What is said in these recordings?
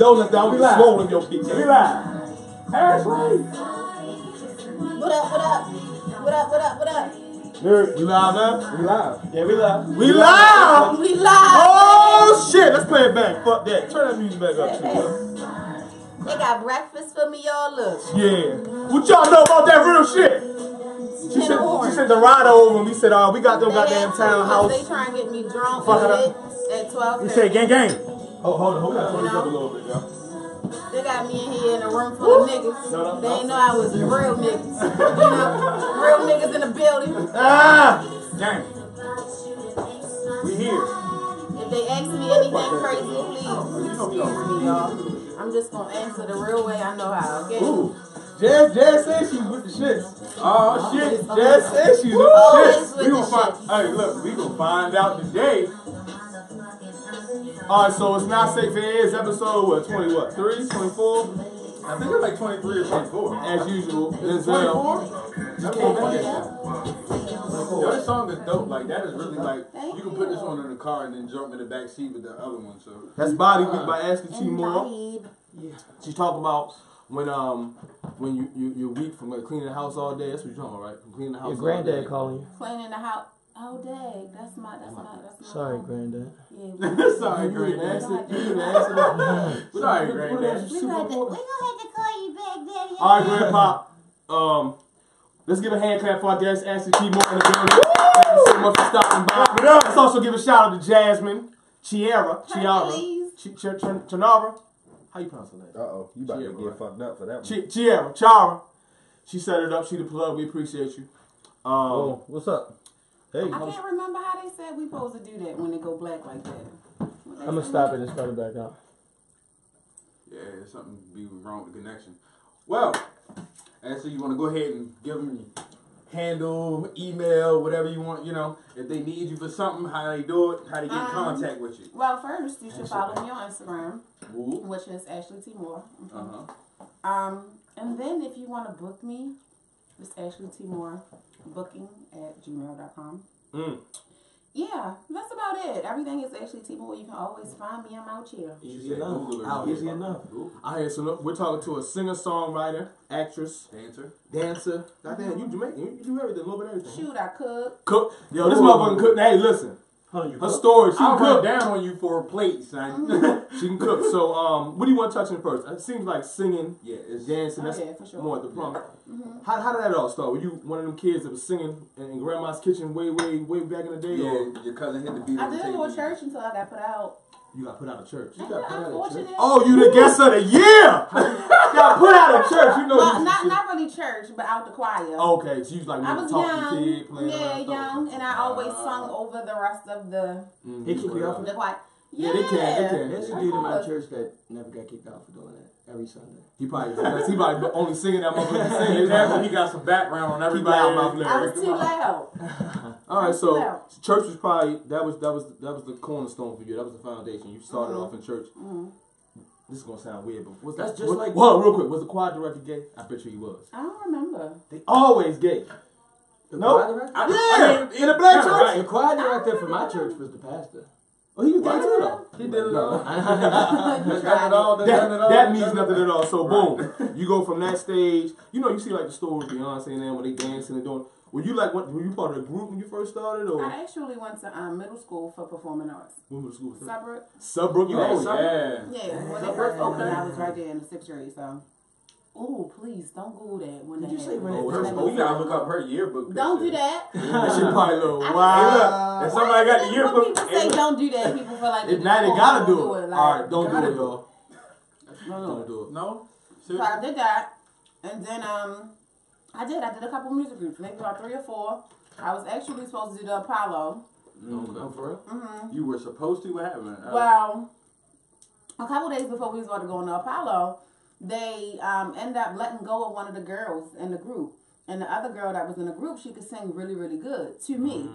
donuts down, we Relax. swollen your bitch. Relax. Ashley. What up, what up? What up, what up, what up? Nerd. We live now? We live. Yeah, we live. We live! We live! Oh shit, let's play it back. Fuck that. Turn that music back up too. They got breakfast for me, y'all. Look. Yeah. What y'all know about that real shit? She Ten sent, she sent the rider over and we said, uh, we got them They goddamn asked me because townhouse. They trying to get me drunk Fuck it up. at 12 We say gang gang. Oh, hold on, hold on. Turn this up a little bit, y'all. They got me in here in a room full of niggas. No, no, they no. ain't know I was real niggas. you know, real niggas in the building. Ah! Gang. We here. If they ask me anything crazy, please excuse me, y'all. I'm just gonna answer the real way I know how. Okay? Ooh. Jazz, Jazz said she's with the shits. Oh shit. Jazz said she's with the shits. We gonna find. Hey, look, we gonna find out today. Alright, so it's not safe for is episode what, 20 what, 3, 24? I think it's like 23 or 24. As usual, Is it 24? That's what. Yo, this song is dope. Like that is really like Thank you can put this you. on in the car and then jump in the back seat with the other one. So That's Body Week by Ashley T. And Moore. vibe. She talk about when um when you, you you're weak from like, cleaning the house all day. That's what you're talking about, right? From cleaning the house. Your all granddad day. calling you. Cleaning the house. Oh, dang. That's my, that's my, that's my. Sorry, phone. granddad. Yeah, we- sorry, granddad. You didn't answer that. Sorry, granddad. we gonna have to, we gonna have to call you back, Daddy. All right, Grandpa. Um, let's give a hand clap for our guest, Ashley T. Moore in the building. Thank you so much for stopping by. Let's also give a shout out to Jasmine, Chiara, Chiara, Hercules. Ch- Ch- Ch- Chinara. How you pronounce her name? Uh oh, you about Yeah, to bro. get fucked up for that one. Chi- Chiara, Chara. She set it up. She the plug. We appreciate you. Um, Oh, what's up? Hey, I can't remember how they said we supposed to do that when they go black like that. I'm gonna stop it and start it back up. Yeah, there's something be wrong with the connection. Well, and so you want to go ahead and give them handle, email, whatever you want. You know, if they need you for something, how they do it, how they get in Um, contact with you. Well, first you should follow me on Instagram, Ooh. which is Ashley T Moore. Uh huh. Um, and then if you want to book me, it's Ashley T Moore booking at gmail.com. Mm. Yeah, that's about it. Everything is actually T Moore. You can always find me. I'm out here. Easy enough. Out Easy enough. I hear so we're talking to a singer, songwriter, actress, Dancer. dancer. Goddamn, you Jamaican. You, you do everything, a little bit of everything. Shoot, I cook. Cook. Yo, this Ooh. motherfucker cook. Hey, listen. Hold Her cook? story. She I'll can cook. down on you for a plate, son. Mm-hmm. She can cook. So, um, what do you want to touch on first? It seems like singing, yeah, it's dancing. That's yeah, for sure. more at the prom. How, how did that all start? Were you one of them kids that was singing in, in grandma's kitchen way, way, way back in the day? Or yeah. Your cousin hit the beat. I did a table. little church until I got put out. you got put out of church? Yeah, got put out of fortunate. Oh, you the guest of the year! got put out of church. You know Well, you not not really church, but out the choir. Okay, so you was like I was talking young, kid playing yeah, around. young, and I always sung over the rest of the Mhm. They kick you off the choir. Yeah, they can, they can. There's a dude in my church that never got kicked out for doing that every Sunday. He probably because he probably only singing that motherfucker singing. Exactly. He got some background on Keep out my everybody. I was too loud. All right, so Yeah. church was probably that was that was that was the cornerstone for you. That was the foundation. You started Mm-hmm. off in church. This is gonna sound weird, but was That's that, just was, like- Well, real quick, was the choir director gay? I bet you he was. I don't remember. They always gay. The No. choir director? I, Yeah, I mean, in a black kinda church. right. The choir director for my church was the pastor. Oh, he was gay too though. He did it all. You Done it all. tried Done it. That, it all. that means nothing at all. So boom, you go from that stage. You know, you see like the story with Beyonce and them when they dancing and doing. Were you like, what, were you part of the group when you first started, or I actually went to um, middle school for performing arts. when was the school? Suburb. Subbrook. Oh, had yeah. Yeah, when they first opened, I was right there in the sixth grade. So, oh please don't Google that. When Did you say when Oh, first her- you gotta look up her yearbook. Don't do that. That shit probably a little I- Hey, if somebody got the When yearbook, people say don't do that, people feel like If now they gotta do it. Like, All right, don't do it, y'all. no, no. Don't do it. no. So I did that, and then um, I did. I did a couple music groups, maybe about three or four. I was actually supposed to do the Apollo. Oh, for real? hmm You were supposed to. What happened? Uh, Well, a couple days before we was about to go on the Apollo, they um, ended up letting go of one of the girls in the group. And the other girl that was in the group, she could sing really, really good to me.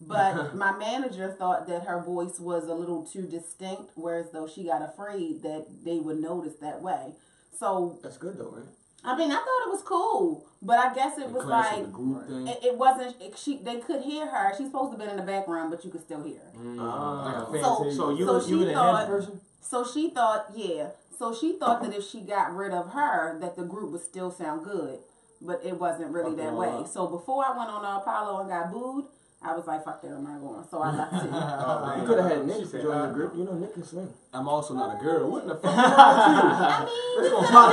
But my manager thought that her voice was a little too distinct, whereas though she got afraid that they would notice that way. So That's good though, right? I mean, I thought it was cool, but I guess it was like the group thing. it, it wasn't. It, she they could hear her. She's supposed to have been in the background, but you could still hear her. Mm, like So- So you So were she you were the thought- person? So she thought, yeah. So she thought that if she got rid of her, that the group would still sound good. But it wasn't really Fuck that it way. up. So before I went on uh, Apollo and got booed, I was like, fuck that, I'm not going. So I left it. Oh, You could have had She Nick said, join the group. You know Nick can sing. I'm also not a girl. What the fuck? is wrong with you? I mean, They gonna pop.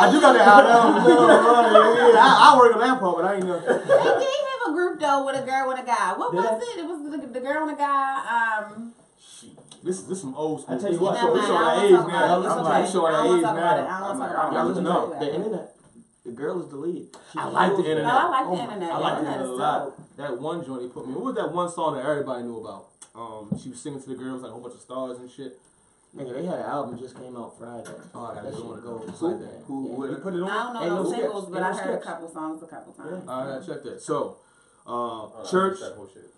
I do got that out there. I, I work on that part, but I ain't know. they did have a group though with a girl and a guy. What Did was it? It was the, the girl and a guy. Um, This is this some old school. I tell you We what, show- we never show mind, our I age don't now. talk I'm about like, it. showing I our don't age talk about it. now. I don't wanna talk I'm about it. Y'all like, listen no. to the internet. The girl is the lead. She I like the internet. Oh, I like the Oh internet. I like the internet internet a lot. Dope. That one joint he put me. What was that one song that everybody knew about? Um, she was singing to the girls like a whole bunch of stars and shit. Nigga, they had an album just came out Friday. Oh, I gotta That go shit on it. goes Who? like that. Who- Yeah. who- We put it on. I don't know Ain't no no singles, skips. but I no heard a couple songs a couple times. Yeah. I gotta check that. So, uh, Oh, church. that whole shit.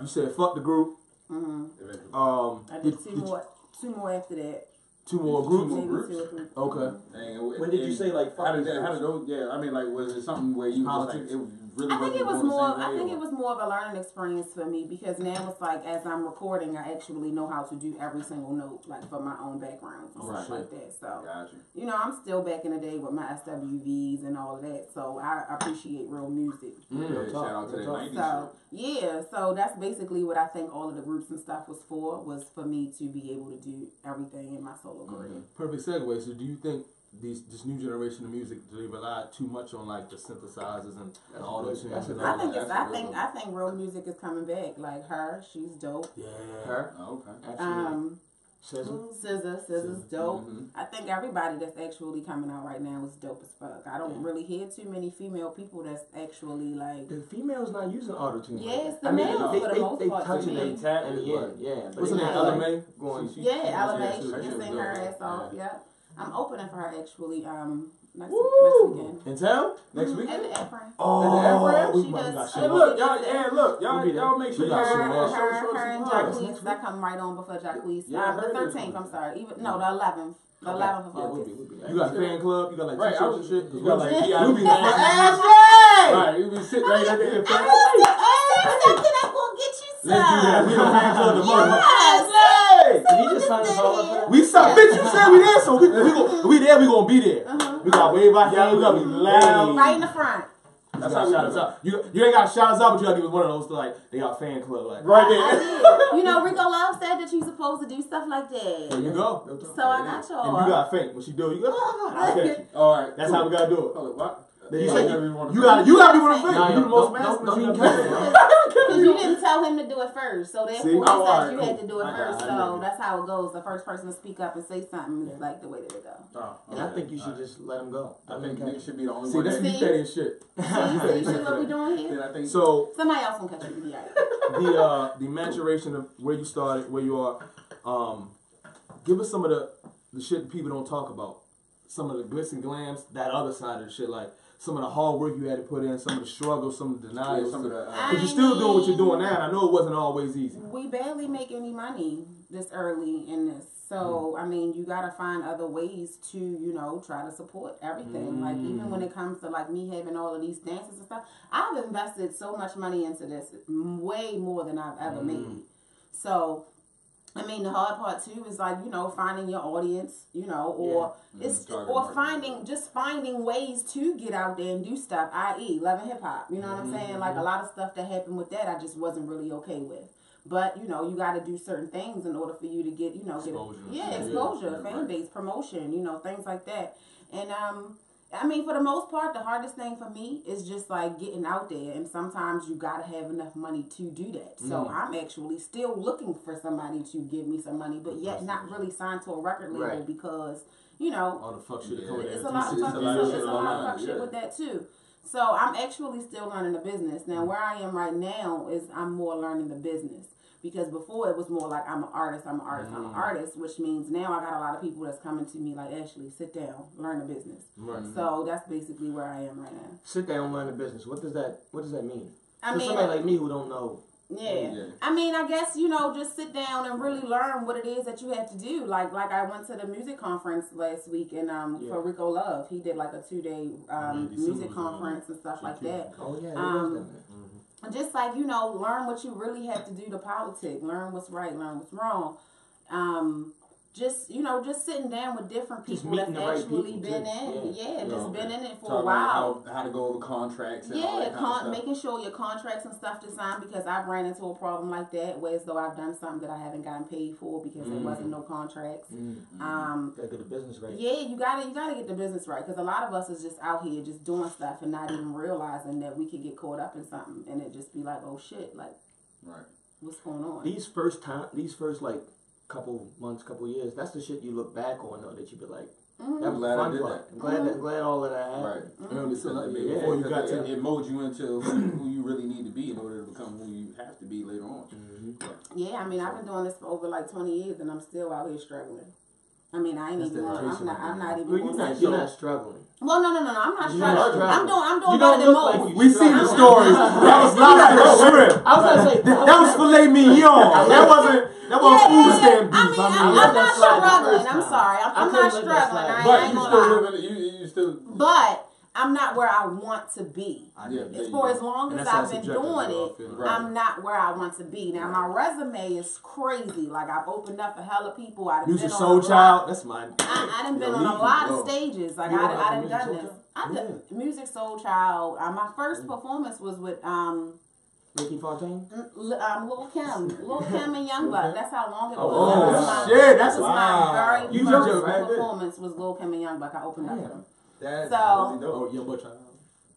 You said fuck the group. Mm-hmm. Um, I did- did two did you- more, two more after that. two more Two groups. more Maybe groups? two or three. Okay. Dang, When did you say, like, fuck How did these that? How groups? did those? Yeah, I mean, like, was it something where you was like, it really I think it wasn't was going more. the I think or- it was more of a learning experience for me because now it's like as I'm recording, I actually know how to do every single note, like for my own backgrounds and Right. stuff like that. So Gotcha. you know, I'm still back in the day with my SWVs and all of that. So I appreciate real music. Mm. Yeah, Real talk, shout out to real that talk. 90s So yeah, so that's basically what I think all of the groups and stuff was for was for me to be able to do everything in my solo career. Perfect segue. So, do you think these this new generation of music do they rely too much on like the synthesizers and That's all those things? that's a and good- all I think that? it's. that's a I good think. I think real music is coming back. Like her, she's dope. Yeah. Her, Oh, okay. absolutely. Um, SZA. Scissor, SZA's dope. Mhm. I think everybody that's actually coming out right now is dope as fuck. I don't Yeah. really hear too many female people that's actually like. The females not using auto tune. Yeah, it's the I mean, males they, for the they, most they part, touching to it me. in the end, yeah. But What's her they name? not, Ella like, Mai. Going. She- she- Yeah, Ella yeah, Mai, she- she that can shit sing was her dope. ass off. Yeah. Yep. I'm opening for her actually. Um, next, Woo! next weekend. In town next Mhm, week. And the Efren. Oh, Efren? we She might does- got she Hey, shit. look, y'all. Yeah, look, y'all. We'll. Y'all make sure We y'all got Her, some show, her, show, her and some. Jacquees, that come right on before Jacquees. Yeah, I um, the 13th. I'm sorry. Even No, the 11th. The 11th of Yeah, we'll August. be, we'll be. You got a fan club. You got like Right, I t-shirts was- and shit. you got, like, we VIP be fans. Ashley. Right, you be sitting right there. I'm gonna get you some. Let's do that. We don't fan club the month. Yes. Did he just sign us all up? We suck, bitch. You said we there, so we we go, we there. We gonna be there. Uh-huh. We got wave our hand. We gotta be loud. Right in the front. That's That's how how shout us out. You you ain't got to shout us out, but you gotta give us one of those to like they got fan club like Right I there. did. You know, Rico Love said that you're supposed to do stuff like There that. you go. Real talk. So I got y'all. And you gotta faint when she do. You go. Ah, I catch you. All right. That's how we gotta do it. Hold it. What? You, Yeah, you, wanna you say. gotta you gotta be one of the You the most don't- don't- masculine. don't shit even I've count ever- it. Because you didn't tell him to do it first. So therefore, See? he said alright, you cool. had to do it I first. it, I So that's how it goes. The first person to speak up and say something is like the way that it goes. Oh, And I think you should All right. just let him go. I think Okay. Nick should be the only See, one. this that- be petty and shit. See, see, see what we doing Then here? I think So Somebody else gonna catch you. Be the uh the maturation of where you started, where you are, um, give us some of the the shit people don't talk about. Some of the glitz and glams, that other side of the shit, like some of the hard work you had to put in, some of the struggles, some of the yeah, some of the. Uh, Because you're still doing what you're doing now. And I know it wasn't always easy. We barely make any money this early in this. So, mm. I mean, you gotta find other ways to, you know, try to support everything. Like, even when mm. it comes to, like, me having all of these dances and stuff, I've invested so much money into this, way more than I've ever mm. made. So, I mean, the hard part too is like you know finding your audience, you know, or it's Mhm, or market. finding just finding ways to get out there and do stuff. I.e., Love and Hip Hop. You know what I'm saying? Like a lot of stuff that happened with that, I just wasn't really okay with. But you know, you got to do certain things in order for you to get you know get Exposure. yeah Yeah, exposure, yeah, fan right. base, promotion, you know, things like that. And um, I mean, for the most part, the hardest thing for me is just like getting out there, and sometimes you gotta have enough money to do that. So mm. I'm actually still looking for somebody to give me some money, but yet not really signed to a record label Right. because you know All the fuck shit that Yeah. come with that. it's a lot of 360 fuck, a it's a, shit it's a lot of online, fuck shit yeah. with that too. So I'm actually still learning the business. Now where I am right now is I'm more learning the business. Because before it was more like I'm an artist, I'm an artist, I'm an artist, which means now I got a lot of people that's coming to me like Ashley, sit down, learn the business. Right. So that's basically where I am right now. Sit down, learn the business. What does that? What does that mean? I For mean, somebody like me who don't know, yeah. Yeah. I mean, I guess you know, just sit down and really learn what it is that you have to do. Like, like I went to the music conference last week, and um, Yeah. for Rico Love, he did like a two day um, Yeah, music was on conference and stuff like that. oh yeah, it Um, just like you know, learn what you really have to do to politic. Learn what's right. Learn what's wrong. Um, just you know, just sitting down with different people that's the right actually people, been too. in, yeah, Yeah. just Okay. been in it for a while. how, how to go over contracts and all Yeah, con- making sure your contracts and stuff to sign because I've ran into a problem like that where as though I've done something that I haven't gotten paid for because there wasn't no contracts. Mm. Um, Gotta get the business right. yeah, you gotta you gotta get the business right because a lot of us is just out here just doing stuff and not even realizing that we could get caught up in something and it just be like, oh shit, like Right. what's going on? These first time, these first like couple months, couple years, that's the shit you look back on though. That you be like, Mhm. that was Glad I fun did part. that. I'm glad, that, glad all of that happened. Right. You know, it's like, Yeah. before you got to it molds you into who you really need to be in order to become who you have to be later on. Mm-hmm. Yeah, I mean, I've been doing this for over like 20 years and I'm still out here struggling. I mean, I ain't That's even. I'm not. I'm not even. Well, you're not, you're not struggling. Well, no, no, no, no. I'm not You're not struggling. I'm doing. I'm doing You better than look like most. We seen the stories. That was lobster and shrimp. I was gonna say That was filet mignon. That wasn't that wasn't Yeah, food yeah, stamp I mean, I'm, I'm not struggling. I'm sorry. I'm, I I'm couldn't not that struggling. I, but ain't you still living. You you still. But I'm not where I want to be. Yeah, did. As for as long as I've been doing it. Right. I'm not where I want to be. Now my resume is crazy. Like I've opened up for hella people. I've Music been on Soul a lot- That's mine. I, I done been on a lot of stages. Like I, I done done this. I done Musiq Soulchild. Uh, my first performance was with um, Ricky Fontaine. Um Lil Kim, Lil Kim and Young Youngblood. That's how long it was. Oh, that was my, shit, that that's- was wow. my very You first performance was Lil Kim and Youngblood. I opened up for them. That's So- really dope. Oh, yeah, but child.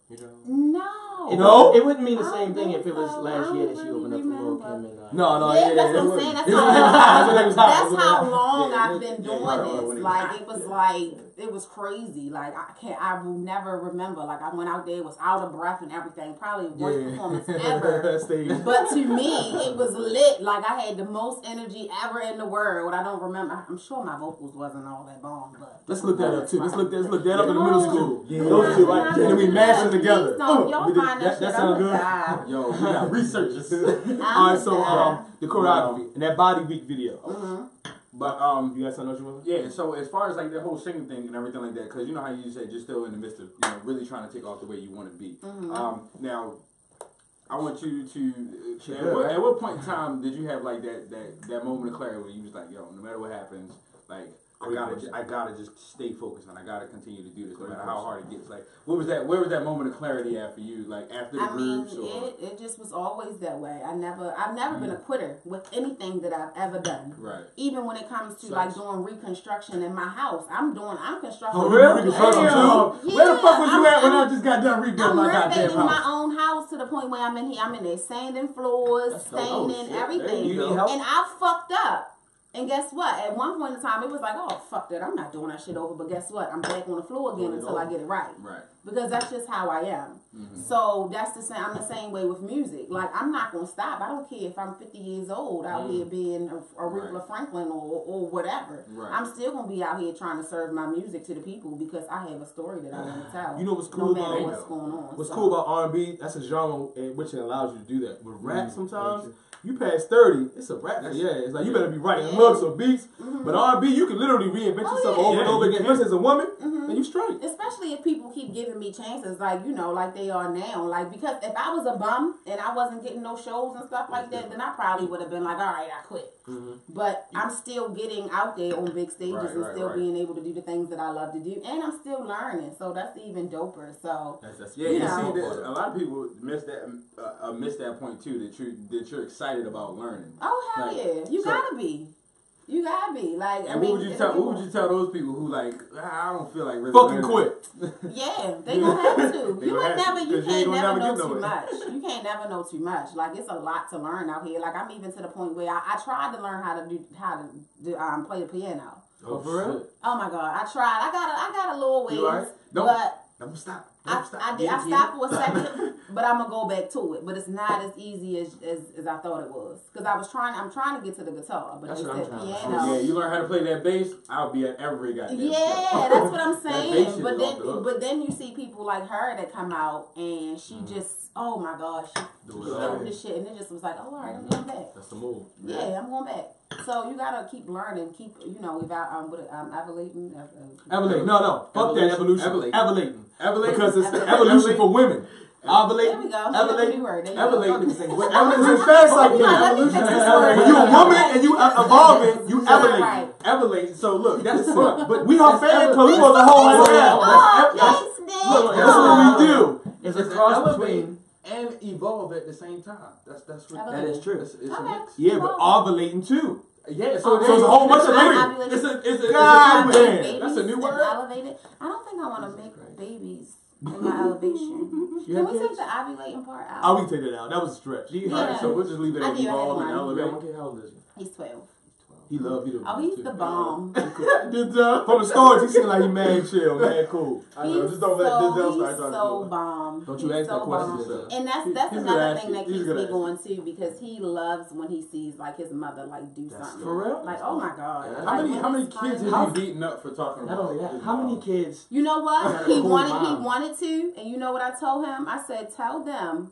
You know. No. It, No? It wouldn't mean the same thing if it was so. last year that she really opened up for Lil. Kim and. Uh, No, no, Yeah, yeah, that's yeah, what I'm saying. That's how- it. That's how long I've been doing right, right, this. Like it was like it was crazy. Like I can't. I will never remember. Like I went out there, was out of breath and everything. Probably the worst performance ever. But to me, it was lit. Like I had the most energy ever in the world. I don't remember. I'm sure my vocals wasn't all that bomb, but Let's look that up too. Let's look. Let's look that up in the middle school. Yeah. Those two, right? And then we mash them together. don't. Ooh, Y'all we did- find that, that, that I'm sound good. die. Yo, we got researchers. All right, so um, the choreography and that body week video. Mhm. But um, You got know else you want? Yeah, so as far as like the whole singing thing and everything like that, because you know how you said you're still in the midst of you know really trying to take off the way you want to be. Um, now, I want you to. Shit, At what, at what point in time did you have like that that that moment of clarity where you was like, yo, no matter what happens, like. I gotta, ju- I gotta just stay focused and I gotta continue to do this no matter how hard it gets. Like, what was that? Where was that moment of clarity at for you? Like after the I mean, groups or it, it just was always that way. I never, I've never been a mm. quitter with anything that I've ever done. right? Even when it comes to like doing reconstruction in my house, I'm doing, I'm constructing. Oh, really? Reconstruction too? Where the fuck was you at when I just got done rebuilding I'm my goddamn renovating my house? own house to the point where I'm in here. I'm in there sanding floors, That's dope. Oh, staining, shit. There everything. you go. And I fucked up. And guess what? At one point in time, it was like, oh fuck that, I'm not doing that shit over. But guess what? I'm back on the floor again until I get it right Right. because that's just how I am. So that's the same. I'm the same way with music. Like I'm not gonna stop. I don't care if I'm 50 years old out here being a, Aretha Right. Franklin or, or whatever. Right. I'm still gonna be out here trying to serve my music to the people because I have a story that I want to tell. You know what's cool matter about what's going on. What's So- cool about R and B? That's a genre in which it allows you to do that. With rap, Mm, sometimes you pass thirty, it's a rap. That's- yeah, it's like you better be writing Yeah. hooks or beats. But R and B, you can literally reinvent Oh, yourself yeah. over and over again. as a woman, Mhm. then you straight. Especially if people keep giving me chances, like you know, like they are now. Like because if I was a bum and I wasn't getting no shows and stuff like that, then I probably would have been like, all right, I quit. But I'm still getting out there on big stages Right, and right, still right. being able to do the things that I love to do, and I'm still learning. So that's even doper. So That's, that's Yeah, You know. see, that a lot of people miss that uh, uh, miss that point too. That you that you're excited about learning. oh hell Like, yeah, you so- gotta be. You gotta be like. I mean, what would you tell? What would you tell those people who like? "Ah, I don't feel like really fucking learning." quit. Yeah, they gonna have to. You gonna ain't have never, to, you 'cause you can't gonna never never know too nowhere. much. You can't never know too much. Like it's a lot to learn out here. Like I'm even to the point where I, I tried to learn how to do how to do, um, play the piano. Oh, for real? Oh my god, I tried. I got a, I got a little ways, You alright? Don't- but Don't stop. I, stop. I, did, Get I it, stopped for a second, but I'm gonna go back to it. But it's not as easy as as, as I thought it was because I was trying. I'm trying to get to the guitar, but That's just what I'm that trying to- get piano. Yeah, you learn how to play that bass. I'll be at every goddamn. Yeah, show. that's what I'm saying. But then, the but then you see people like her that come out and she mm-hmm. just, oh my gosh, she Do it the shit, and it just was like, oh, all right, I'm going back. That's the move. Yeah, I'm going back. So you gotta keep learning, keep you know, without um, what um, evaluating. Uh, uh, No, no. Fuck that Evolution. evolution. Evolution. Evolution. Evolution. Because it's Evolution. evolution for women. Ovulating. There we go. That's a new word. You. Evolution. Evolution fast like that. let me fix this word. When you a woman and you uh, evolving, you Right, evolate. right. Elevate. So look, that's look, but We are fan club. We supposed to hold That's- Oh, That's- Look, that's what we do. It's it's a cross between. And evolve at the same time. That's that's what Elevate. That is true. It's, it's a Okay. mix. Yeah, but ovulating too. Yeah, Oh, so, So it's a whole bunch of Ovulation. things. It's a it's a, God it's a new damn. word. That's a new word. Elevated. I don't think I want to make babies in my elevation. You Can have we take the ovulating part out? Oh, we can take that out. That was a stretch. Yeah. have Alright, so we'll just leave it I at do, I evolve and one. You got elevate. one kid? How old is he? He's 12. He loved you. Oh, he's the bomb. Denzel. From the stories, he seemed like he mad chill, mad cool. I know. He's Just don't let so, Denzel start talking so bomb. Don't you He's ask that so question, bomb. And that's that's he's another thing that keeps me going too because he loves when he sees like his mother like do That's something. for real? Like oh my god. Yeah. How Like, many how many kids have you beaten up for talking Not about? only that, how many kids? You know what? He wanted he wanted to, and you know what I told him? I said, tell them.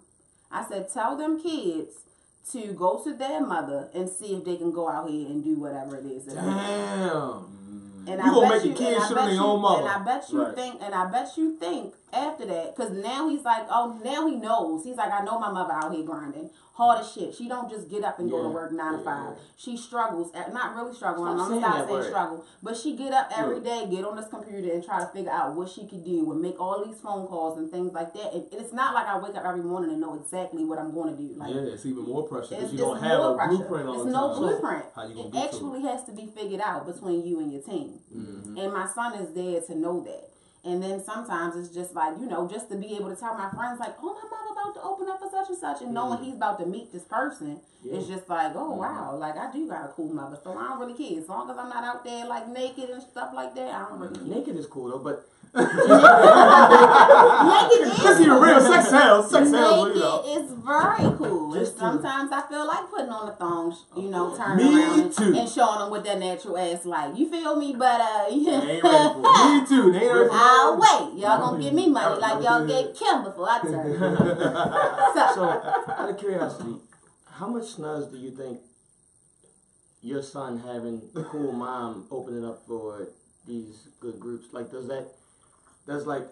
I said, tell them kids to go to their mother and see if they can go out here and do whatever it is. that. Damn. And You I gonna bet make the you, kids and I shit bet on their you, own mother. and I bet you Right. think, and I bet you think after that, because now he's like, oh, now he knows. He's like, I know my mother out here grinding, hard as shit. She don't just get up and go to work nine to five. yeah. She struggles, at, not really struggling. I'm gonna stop saying struggle, but she get up every day, get on this computer, and try to figure out what she could do and make all these phone calls and things like that. And it's not like I wake up every morning and know exactly what I'm going to do. Like Yeah, it's even more pressure because you don't have a pressure. blueprint all It's no blueprint. How you gonna It actually has to be figured out between you and your team. Mm-hmm. And my son is there to know that. And then sometimes it's just like, you know, just to be able to tell my friends, like, oh, my mother about to open up for such and such, and knowing he's about to meet this person, Yeah. it's just like, oh, wow, like, I do got a cool mother. So I don't really care. As long as I'm not out there, like, naked and stuff like that, I don't really care. Naked is cool though, but naked is This even real sex sells. Sex sells, Naked you know. is very cool. Just and to- sometimes I feel like putting on the thongs, you know, turning Me around and, too. and showing them what that natural ass like. You feel me? But uh, They ain't ready for it. Me too. They ain't ready for I'll wait. Y'all gonna give me money like y'all gave Kim before I turn. so, so out of curiosity, how much snuzz do you think your son having a cool mom opening up for these good groups? Like, does that does like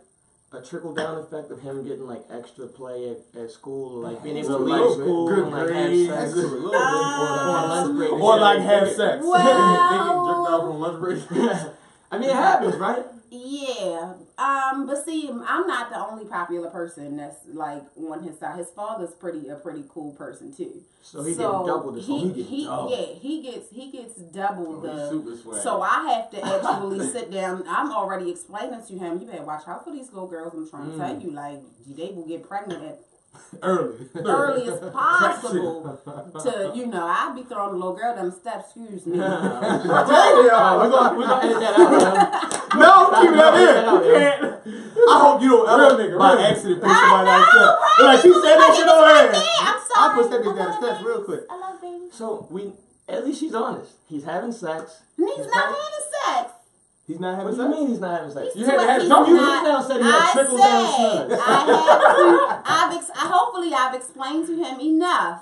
a trickle down effect of him getting like extra play at, at school or like being able to leave little school Good and like grades. have sex? A little bit. Um, break. Or like have sex. Well- they get jerked out from lunch break. I mean, it happens, right? Yeah. Um. But see, I'm not the only popular person that's like on his side. His father's pretty a pretty cool person too. So he getting double the he, he he yeah he gets he gets double Oh, the super. So I have to actually sit down. I'm already explaining to him. You better watch out for these little girls. I'm trying to tell Mm. you, like they will get pregnant at Early. early as possible. to you know, I'll be throwing the little girl them steps. Excuse me. Damn. we're gonna we're gonna edit that out. man. No, keep that Keep that in. You yeah. can't. I hope you don't ever Real nigga, by real accident pick I somebody like know, that. right? Like, she said that shit on her. I'm sorry. I'll put that bitch I down the steps real quick. I love babies. So we at least she's honest. He's having sex. And he's not having sex. He's not having What do you mean he's not having sex? You had to have He's some- You not- just now said he had I trickle down said. I have to. I've ex- hopefully I've explained to him enough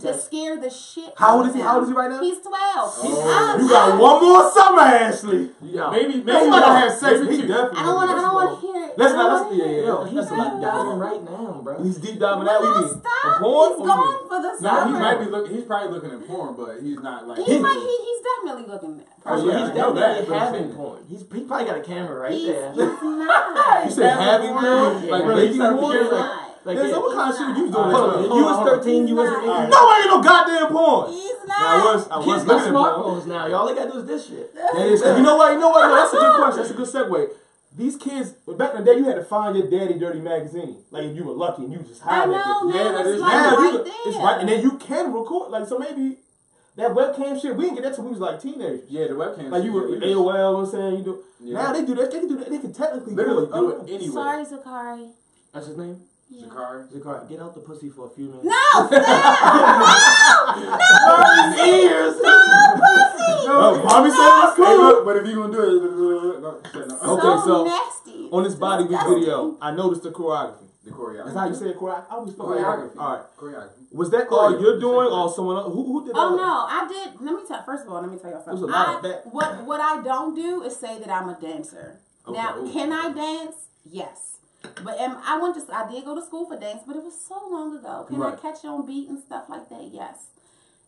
to Yes. scare the shit. How old is he? How old is he right now? He's twelve. He's Oh. out. You got one more summer, Ashley. Yeah, maybe maybe He's you not gonna have sex with you. I don't want. I don't want to to. hear it. Let's not. don't Let's wanna yeah, yeah. it. He's deep not- diving right now, bro. He's deep diving Well, out. You no, stop. porn? He's What you going for the No, summer. he might be look. He's probably looking at porn, but he's not like. He might. He, he's definitely looking at. Oh, So yeah, he's definitely that, having porn. He's he probably got a camera right he's, there. he's not. You said having porn? Like making Start porn? Like, not. Like, yeah, yeah. so what kind of shit you was doing? Hold on, this if month? you was 13, you wasn't He's making No, I ain't no goddamn porn. He's Now, I not. was, I was Kids got looking at porn. smartphones now. Y'all they gotta do is this shit. That is, you know what? You know what? No, that's a good question. That's a good segue. These kids, back in the day, you had to find your daddy dirty magazine. Like if you were lucky and you just I hide know. that. Now bitch. Yeah, that it's like Now right you, there. it's right, and then you can record. Like so, maybe that webcam shit. We didn't get that till we was like teenagers. Yeah, the webcam. Like you were shit, AOL. You know what I'm saying you do. Yeah. Now they do that. They can do that. They can technically literally do do it. Oh, it anyway. Sorry, Zakari. That's his name? Shakari. Zakar, get out the pussy for a few minutes. No, stop! His ears. No, Oh, mommy said it was Hey, cool. look, but if you gonna do it, no, no, no. Okay, so, so, nasty. On this body week video, I noticed the choreography. the choreography. That's how you say it, choreography. I always fuck with Choreography. All right. Choreography. Was that all you're doing, Choreo. or someone else? Who, who did Oh no, I did. Let me tell. First of all, let me tell you There's something. a lot I, of that. What what I don't do is say that I'm a dancer. Okay, Now, ooh. can I dance? Yes. But am, I went to. I did go to school for dance, but it was so long ago. Can I catch on beat and stuff like that? Yes.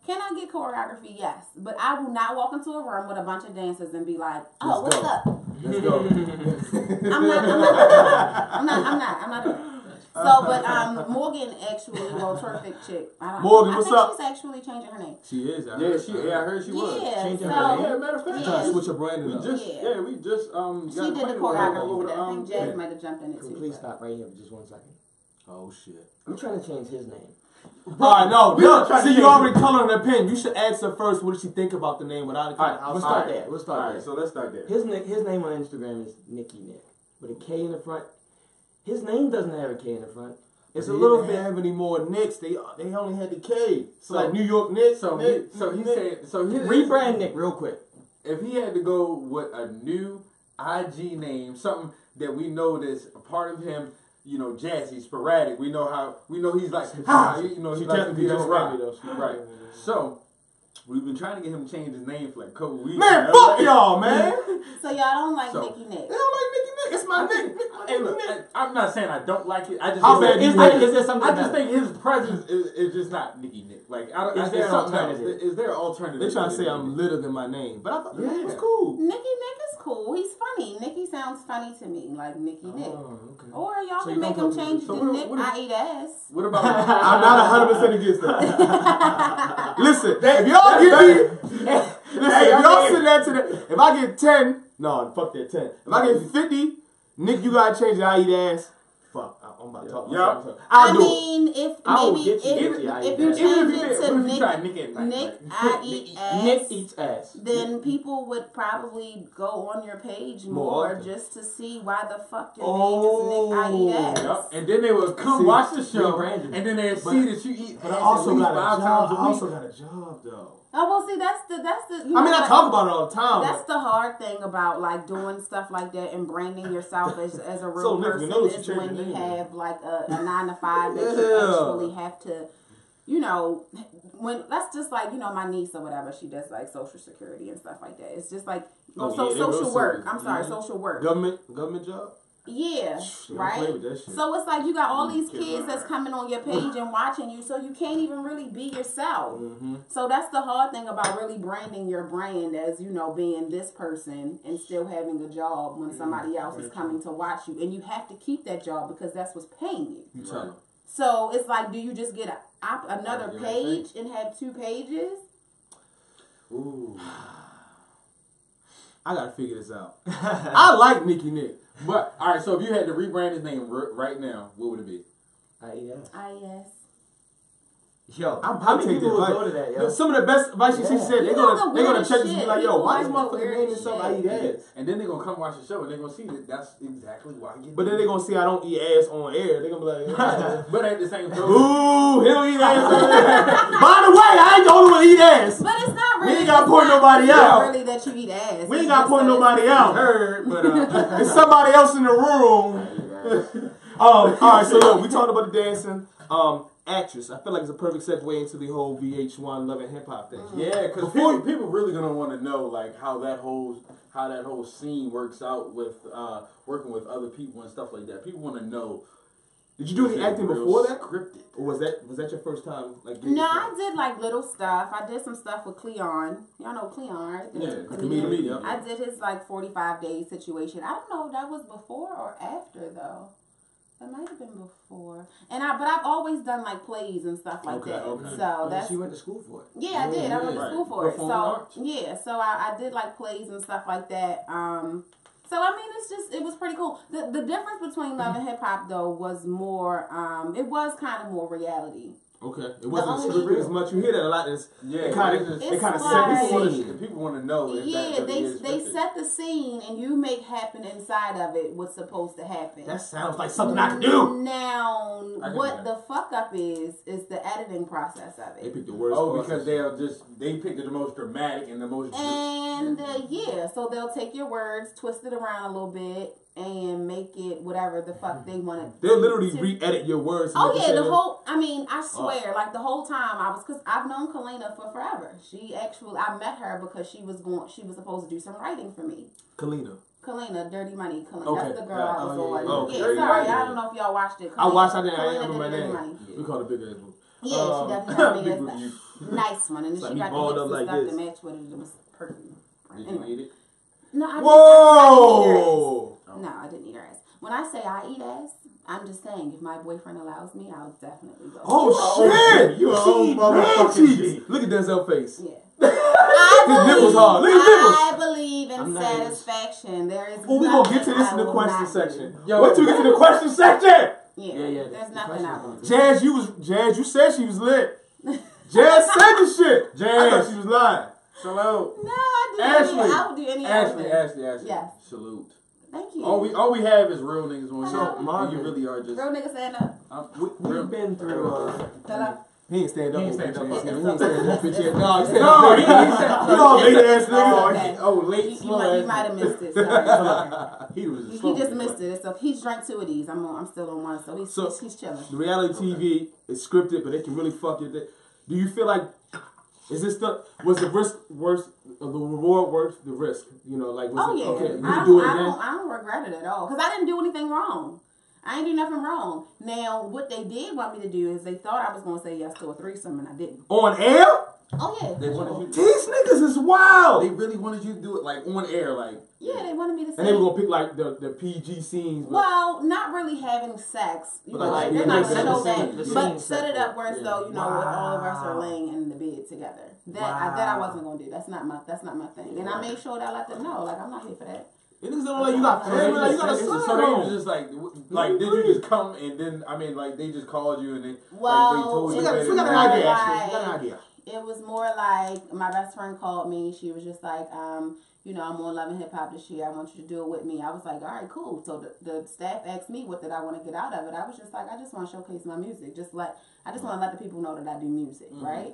Can I get choreography? Yes, but I will not walk into a room with a bunch of dancers and be like, "Oh, Let's what's go. up?" Let's go. I'm not. I'm not. I'm not. I'm not. I'm not. doing it. So, but um, Morgan actually, well, terrific chick. I don't, Morgan, I what's think up? She's actually changing her name. she is. I Yeah, heard- she. I heard. Yeah, I heard she was. Yeah, Changing so her name. Yeah, matter of fact. Yeah. Trying to switch your branding We up. just Yeah. yeah. we just um she got did the acquainted with her choreography over with the, it. I um, think Jazz yeah. might have jumped in it too. Please but- stop right here for just one second. Oh shit. I'm trying to change his name. Alright, no, We were no. See, you already coloring her pen. You should ask her first. What does she think about the name without it? Alright, we'll start there. We'll start All there. right, so let's start there. His his name on Instagram is Nicky Nick with a K in the front. His name doesn't have a K in the front. It's a little bit. have any more Knicks. They they only had the K. So, like New York Knicks. So he, so he Knicks. said, so he Rebrand Nick real quick. if he had to go with a new IG name, something that we know that's a part of him, you know, jazzy, sporadic. We know how we know he's like, ah, you know, She he's like technically he's just rock. though. Right. So we've been trying to get him to change his name for like a couple weeks. Man, now. fuck y'all, man. So y'all don't like So- Nicki Nick. They don't like Nicky Nick. It's my Nick. Nick, Hey, look, I, I'm not saying I don't like it. I just How bad do you Is like there, there something I just think his presence is, is just not Nicky Nick. Like, I don't, Is I, there an alternative? Is there an alternative? They trying to say I'm Nick? litter than my name, but I thought the name was cool. Nicki Nick is cool. He's funny. Nicki sounds funny to me, like Nicki Nick. Oh, okay. Or y'all So can make don't him change so to what- Nick. what I eat ass. What about? I'm not 100 percent against that. Listen, if y'all give me, listen, if y'all sit there to the, if I get 10, no, fuck that 10. If I get 50, Nick, you gotta change the I eat ass. Fuck, I- I'm about to talk. Yeah. I'm sorry, I'm sorry. I'll I do it. mean, if I will maybe get you if, with the I if you ass. change Even if it to what Nick, tried Nick at night? Nick, like, I eat ass. Nick eats ass. then people would probably go on your page More more, just to see why the fuck your Oh. name is Nick I eat oh. ass. Yup. And then they would come See, watch the show, rebranded. and then they'd see that you eat But I also got a job. times a I week. also got a job though. Oh well, see that's the that's the. You I mean, I what? talk about it all the time. That's the hard thing about like doing stuff like that and branding yourself as, as a real So, person know is when you have like a, a nine to five that you actually have to, you know, when that's just like you know my niece or whatever she does like social security and stuff like that. It's just like Oh, so yeah, social work. I'm sorry, Mhm. social work. government, government job. Yeah, right. play with that shit. So it's like you got all these kids that's coming on your page and watching you, so you can't even really be yourself. Mm-hmm. So that's the hard thing about really branding your brand as you know being this person and still having a job when somebody else is coming to watch you, and you have to keep that job because that's what's paying you. Them. So it's like, do you just get a, op- another You know what I'm page and have two pages? Ooh. I gotta figure this out. I like Nicky Nick. But all right, so if you had to rebrand his name r- right now, what would it be? I eat ass. I yes. Yo, I'm- how many people the will go to that, yo? Some of the best advice she Yeah. said, You they're know gonna the they're gonna check this and be like, yo, why like this motherfucker name weirdest himself shit. I eat ass? And then they're gonna come watch the show, and they're gonna see that that's exactly why. You But then they're gonna see I don't eat ass on air. They're gonna be like, But at the same time, ooh, he don't eat ass. By the way, I ain't the only one eat ass. But it's not We really. ain't gotta it's point nobody out. Really, that you eat ass. We ain't gotta just point nobody out. Heard, but uh, there's somebody else in the room. Um, all right, so look, we talked about the dancing. Um, actress. I feel like it's a perfect segue into the whole VH1 Love and Hip Hop thing. yeah, because people, people really gonna want to know like how that whole how that whole scene works out with uh, working with other people and stuff like that. People want to know. Did you do is any acting before that, Scripted. or was that was that your first time? Like, getting No, I did like little stuff. I did some stuff with Cleon. Y'all know Cleon, right? Yeah, the comedian. I did his like forty-five day situation. I don't know if that was before or after though. That might have been before. And I, but I've always done like plays and stuff like Okay, that. okay. So Yeah, that's she went to school for it. yeah, I did. I went to right. school for it. So arts. yeah, so I, I did like plays and stuff like that. Um, so I mean, it's just it was pretty cool. The the difference between love and hip hop though was more. Um, it was kind of more reality. Okay, it wasn't only- scripted as much. You hear that a lot. It's, Yeah, it kind it's of it kind of set the People wanna- scene. People want to know. Yeah, that really they is they set the scene and you make happen inside of it what's supposed to happen. That sounds like something I can do. Now, can what the fuck up is is the editing process of it. They it. picked the worst. Oh, because they'll just they picked the most dramatic and the most. And uh, yeah, so they'll take your words, twist it around a little bit, and make it whatever the fuck they want to. They'll literally re-edit your words. Oh yeah, the whole. I mean, I swear, like the whole time I was, cause I've known Kalenna for forever. She actually, I met her because she was going, she was supposed to do some writing for me. Kalenna. Kalenna, Dirty Money. Kalenna, Okay. that's the girl Yeah. I was Oh, yeah, on. yeah. Oh, yeah, Dirty sorry, Money. I don't know if y'all watched it. I watched. I Kalenna didn't. I didn't did remember my name. Money. We call it Big Ass Boo. Yeah, Uh, she definitely had Big a big ass, nice one, and then Like she me got the balled hips up and like stuff this. to match with it. It was perfect. Did you Anyway. eat it? No, I didn't. Didn't Whoa! Ass. No, I didn't eat her ass. When I say I eat ass, I'm just saying if my boyfriend allows me, I'll definitely go. Oh, oh shit! You a She whole eat motherfucking cheeks. Look at Denzel's face. Yeah. His nipples hard. Look at his nipples. I believe in I'm satisfaction. There is. Oh, we gonna get to this in the question section. Yo. Wait till we get to the question section. Yeah, Yeah, yeah, the- There's the nothing I question. Jazz, you was Jazz. You said she was lit. Jazz said the shit. I Jazz. thought she was lying. Salute. No, I do. Ashley. Any, I would do any Ashley, other. Ashley, Ashley. Yes. Salute. Thank you. All we all we have is real niggas on So, here. And Marvin. you really are just. Real nigga stand up. I'm, we, We've been through. Uh, Shut. He ain't stand up. He ain't stand up. ass It's nigga. He ain't okay. stand up, bitch ass. No, he stand no, up. he, he said. You all late ass Oh, nigga. Oh, late, You, you, might, you might have missed it. Sorry. He was. a he just missed it. It's okay. He's drank two of these. I'm on, I'm still on one, so he's So- he's, he's chilling. The reality TV is scripted, but it can really fuck your day. Do you feel like is this the was the risk worth uh, the reward worth the risk? You know, like was Oh it yeah, okay? You I, do it I again. don't I don't regret it at all because I didn't do anything wrong. I ain't do nothing wrong. Now what they did want me to do is they thought I was going to say yes to a threesome and I didn't. On air? Oh yeah, They wanted sure. you. These niggas is wild. They really wanted you to do it like on air, like. yeah, they wanted me to say. and they were gonna pick like the, the PG scenes. But Well, not really having sex. You But know, like, they're not like, gonna show that, the but scene set it up where for it, so you know with all of us are laying in the bed together. That I, that I wasn't gonna do. That's not my that's not my thing. And I made sure that I let them know, like I'm not here for that. And niggas don't like you got family, like you got a so son they home. was just like, like, did you just come and then? I mean, like, they just called you and then, Well, like, they told We you. got, that we got it an idea, actually. We got an idea. It was more like my best friend called me. She was just like, um, you know, I'm on Love and Hip Hop this year. I want you to do it with me. I was like, all right, cool. So the, the staff asked me what did I want to get out of it. I was just like, I just want to showcase my music. Just let I just want to let the people know that I do music, Mm-hmm. right?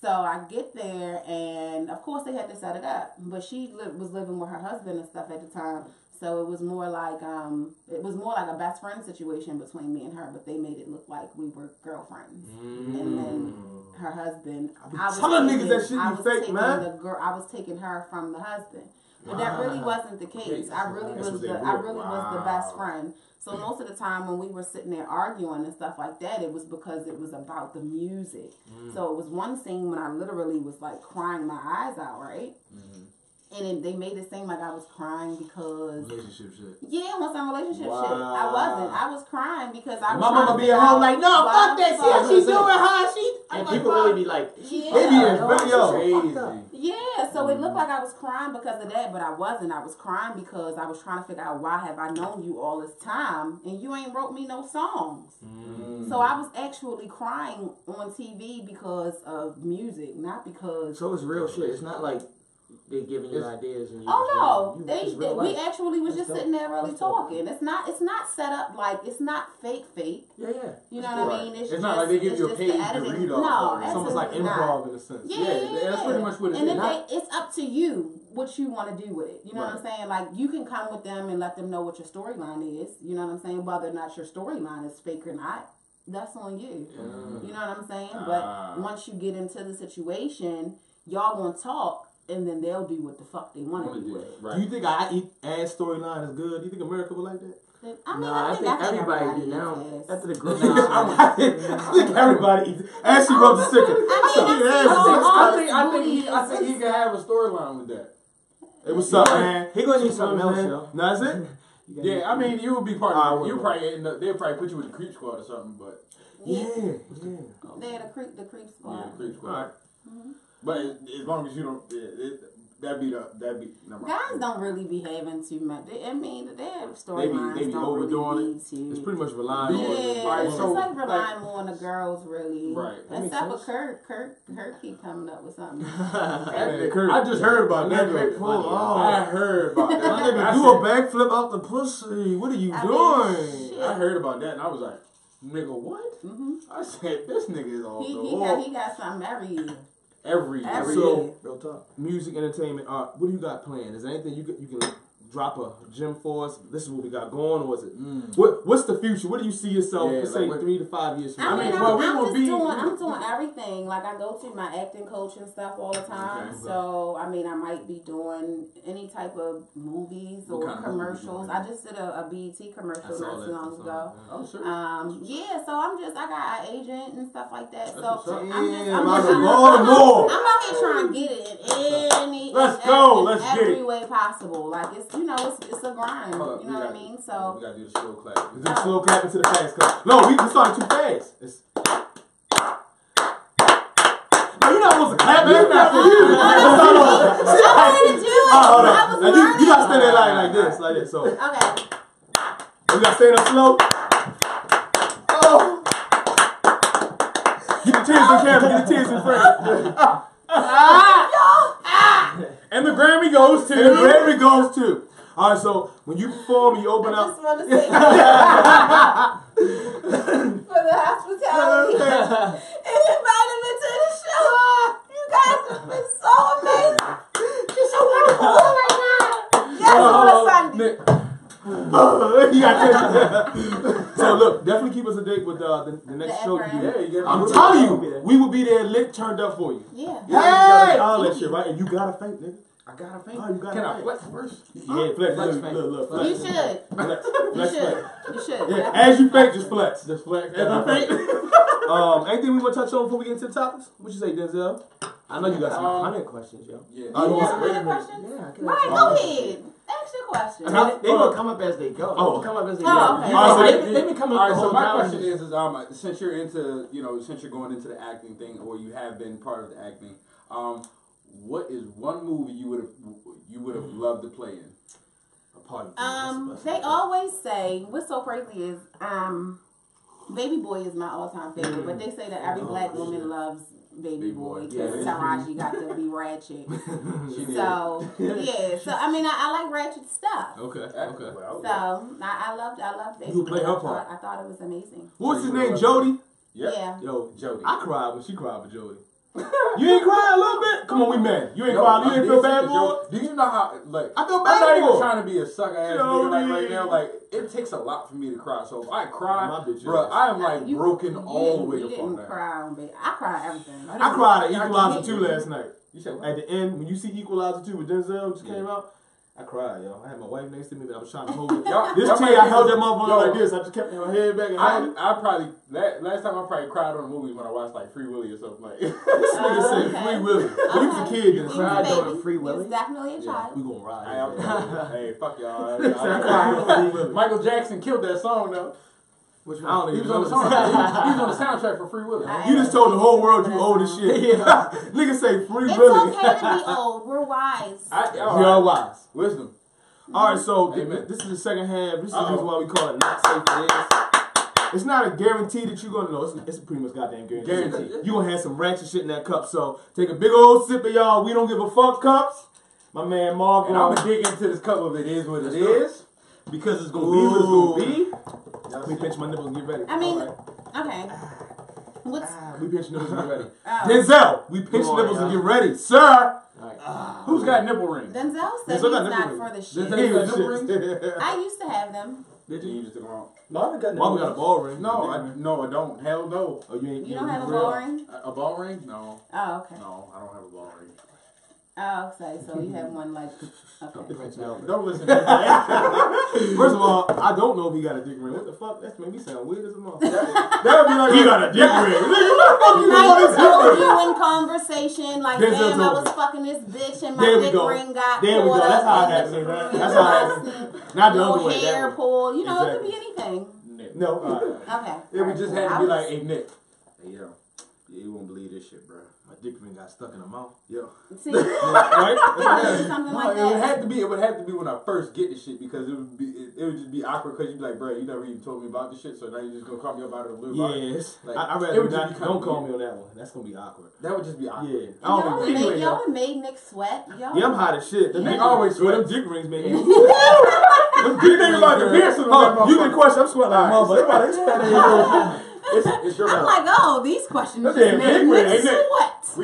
So I get there, and of course they had to set it up. But she li- was living with her husband and stuff at the time, so it was more like um, it was more like a best friend situation between me and her. But they made it look like we were girlfriends, and then her husband. I was telling taking- niggas that shit I was fake, taking man. The girl, I was taking her from the husband. But that really wasn't the case. I really That's was the I really was the best friend. So most of the time when we were sitting there arguing and stuff like that, it was because it was about the music. Mm. So it was one scene when I literally was like crying my eyes out, right? Mm-hmm. And it, they made it seem like I was crying because Relationship shit. yeah, on some relationship shit. I wasn't. I was crying because I was My trying mama to be figure at home like, no, fuck that. the See how fuck- she doing, huh? She. I'm and like, people fuck. really be like, Yeah. They be in "Oh, video. so fucked Crazy. Yeah, so it looked like I was crying because of that, but I wasn't. I was crying because I was trying to figure out why have I known you all this time and you ain't wrote me no songs. Mm. So I was actually crying on TV because of music, not because. So it's real shit. It's not like they giving you ideas and you. Oh no, you, they, they we actually was That's just dope. sitting there really That's dope. talking. It's not it's not set up like it's not fake fake. Yeah, yeah. You know what I mean? It's just, not like they give you a page to read off No. It's almost like absolutely not. improv in a sense. Yeah, Yeah, yeah, yeah, that's pretty much what it and is. then they, it's up to you what you want to do with it. You know what I'm saying? Like you can come with them and let them know what your storyline is. You know what I'm saying? Whether or not your storyline is fake or not, that's on you. You know what I'm saying? But once you get into the situation, y'all gonna talk, and then they'll do what the fuck they want to do do with it, it. Do you think I eat ass storyline is good? Do you think America will like that? I mean, no, I I think, think I think everybody do eats now. After the group. I think, I think everybody eats. As she wrote the sticker. I So, mean, yeah, I it's- see it's- all- I think I think he I think he can have a storyline with that. Hey, what's up, man? He gonna need something else, man? yo. No, that's it? Yeah, I mean you would be part of it. You probably end up, they'll probably put you with the creep squad or something, but Yeah, yeah. They're the creep, the creep squad. yeah, squad. creep squad. Alright. Mm-hmm. But as, as long as you don't, it, it, that'd be the that'd be. Never mind. Guys don't really be having too much. They, I mean, their They be, storylines they be don't overdoing really it. need to. It's pretty much relying yeah, on Yeah, Alright, it's so, just like like- relying more on the girls, really. Right. That makes Except for sense. Kurt. Kurt, Kurt keep coming up with something. Hey, Kurt, I just heard about that. Kurt joke. pull I heard about that. My nigga do a backflip out the pussy. What are you I doing? shit. I heard about that and I was like, nigga, what? hmm I said this nigga is off He, the he, got, he got something every year. Every Every. So- Real talk. music, entertainment, art. What do you got planned? Is there anything you can, you can drop a gem for us? This is what we got going, or is it? What What's the future? What do you see yourself? Yeah, let's like say three to five years from I now. mean, mean, I'm, we I'm will just be- doing, I'm doing everything. Like I go to my acting coach and stuff all the time. Okay. So I mean, I might be doing any type of movies What or kind of movie commercials. I just did a, a BET commercial not too long ago. that. Oh, sure. Um, yeah, so I'm just I got an agent and stuff like that. So what's up. I'm just Damn, I'm, out just, I'm, Baltimore. I'm out here trying to get it in any Let's go, let's get every it. way possible. Like it's you know it's it's a grind. Up, you know what I mean? we gotta do the slow clap. Is it slow clapping to the fast clap? No, we, we started too fast. It's, no, you're not supposed to clap. You're not to do. I wanted to do it. Oh, hold I on. was Now, you, you gotta stand there learning. like, like this, like this. So you Okay. gotta stand up slow. Oh. Get the tears in camera. Get the tears in frame. Ah. And the Grammy goes to And the Grammy goes too. All right, so when you perform, you open I up. just want to say for the hospitality and inviting me to the show. You guys have been so amazing. You're so wonderful. Oh my god. Yes, on a Sunday. Nick, you got to- so look, definitely keep us a date with uh, the, the next The show. You do. Yeah, you I'm telling you, we will be there lit, turned up for you. Yeah. Hey, all that shit, right? And you gotta faint, nigga. I gotta think. Oh, you gotta Can I think. flex first? Yeah, flex, Flex look, faint. look, look, You should. Flex, You should. flex. You should. Yeah, as you fake, just flex, just flex. As I fake. um, anything we want to touch on before we get into the topics? What you say, Denzel? I know you got some. Um, I got questions, yo. Yeah. Oh, You you have want- some other questions? Yeah, I can Right, answer go all. ahead. Ask your question. They, they will come up as they go. Oh. They'll come up as they Oh, go. okay. All right, so they, they- they been coming All up right, the so my question is, is um, since you're into, you know, since you're going into the acting thing, or you have been part of the acting, um, what is one movie you would have you would have loved to play in? A party. Um, they that's- always say what's so crazy is um, Baby Boy is my all time favorite, but they say that every Oh, black shit. woman loves Baby Baby Boy Boy. because Yeah. Taraji got to be ratchet. She did. So yeah, so I mean I, I like ratchet stuff. Okay, Okay. okay. So I, I loved I loved Baby You play Boy. her I thought, part. I thought it was amazing. What's his name? Jody. Yep. Yeah. Yo, Jody. I cried when she cried for Jody. You ain't cry a little bit? Come on, we men. You ain't Yo, cry. You I'm ain't feel bad serious, for yo. Do you know how like I feel I'm not even trying to be a sucker ass nigga like right now. Like it takes a lot for me to cry. So if I cry, My bitch bro. I am like You- broken you all the didn't- way You didn't fuck cry on Baby. I cried everything. I cried at Equalizer 2 last night. You said what? At the end, when you see Equalizer 2 with Denzel just Yeah. came out, I cried, yo. I had my wife next to me, but I was trying to hold it. Y'all- this y'all tear, I held that it's- motherfucker like this. I just kept my head back and held I. I probably la- last time I probably cried on a movie when I watched like Free Willy or something like. This nigga Oh, said okay. Free Willy. But he was a Okay. kid He then. was so a I cried baby. Free He was Willy? definitely a Yeah, child. we gonna ride. I, I'm, hey, fuck y'all. I- I I- cried over Free Willy. Michael Jackson killed that song though. Which I don't He even was on the know. song. he was on the soundtrack for Free Willy. You just told the whole world you old as shit. Nigga say Free It's Willy. okay to be old. We're wise. I, We all are wise. Wisdom. All right, so Amen. this is the second half. This is the Uh-oh. reason why we call it not safe for this. It's not a guarantee that you're gonna know. It's, it's pretty much goddamn guarantee. Guarantee. You gonna have some ratchet shit in that cup. So take a big old sip of y'all. We don't give a fuck cups. My man Mark. And I'm gonna dig into this cup of it is what it it. is because it's gonna be what it's gonna be. Let me pinch my nipples and get ready. I mean, All right. okay. What's Ah, we pinch nipples and get ready. oh. Denzel, we pinch Come on, nipples and get ready, sir. Alright. Who's got nipple rings? Denzel said Denzel he's not nipple for the shit. Denzel- got nipple shit. I used to have them. Did You you? just wrong. Marvin got Mama got a ball ring. No, I, no, I don't. Hell no. Oh, you ain't. You don't have a real? ball ring? A, a ball ring? No, Oh, okay. no, I don't have a ball ring. Oh, okay. So you have one like okay. Prince Albert. Don't listen to me. First of all, I don't know if he got a dick ring. What the fuck? That's made me sound weird as a motherfucker. that would be like he got a dick ring. He might have told you in conversation, like, Denzel damn, I was me. fucking this bitch and my There dick go. ring got There we pulled go. That's up how it in happens, the man. That's how it pussy, happens. Not the no other way. hair That way. pulled. You know, it could be anything. Nick. No. all right. Okay. It would just Alright, have to be like, hey Nick, hey yo, you won't believe this shit, bro. My dick ring got stuck in the mouth. Yo, See, Right? That's what it is. something no, like it would that. have to be. It would have to be when I first get the shit because it would be. It, it would just be awkward because you'd be like, bro, you never even told me about this shit, so now you're just gonna call me up out of the blue. about it." Yes. Like, I, I rather would not. Don't call weird. me on that one. That's gonna be awkward. That would just be awkward. Yeah. I don't done think. made, Anyway, y'all made Nick sweat. Y'all Yeah, I'm hot as shit. The Nick always sweat. them dick rings, man. Them You think about the beer Oh, you can question. I'm sweating like a Alright. motherfucker. It's fat in here. It's, it's your I'm like, oh, these questions That's just damn made big Nick ring, ain't it?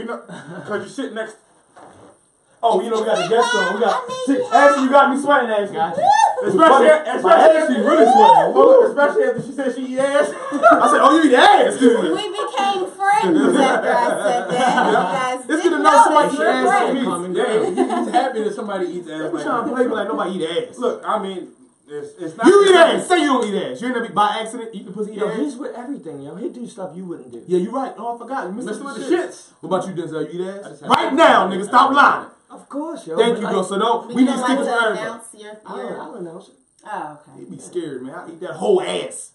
Sweat. We know because you sit next. Oh, you know we got a guest on. We got. I mean, See. Ashley, you got me sweating, Ashley. Gotcha. Especially, My especially, Ashley really sweating. Well, especially after she said she eat ass. I said, oh, you eat ass, dude. We became friends after I said that. You guys It's didn't gonna know somebody that eat we're ass friends. me. Come and Yeah, go. he's happy that somebody eats ass I'm like trying to play me like nobody eat ass. Look, I mean, it's, it's not. You eat not- ass. Say you don't eat ass. You ain't never by accident eat the pussy eat Yo, ass. he's with everything, yo. He do stuff you wouldn't do. Yeah, you right. Oh, I forgot. You missed Mr. the with the shit. shits. What about you, Denzel? You eat ass? Right now, nigga. Stop lying. Of course, yo. Thank but you, like, girl. So no, But we need don't to stick like with to everybody. announce your, oh, I'll, your I'll announce it. Oh, okay. You be scared, man. I eat that whole ass.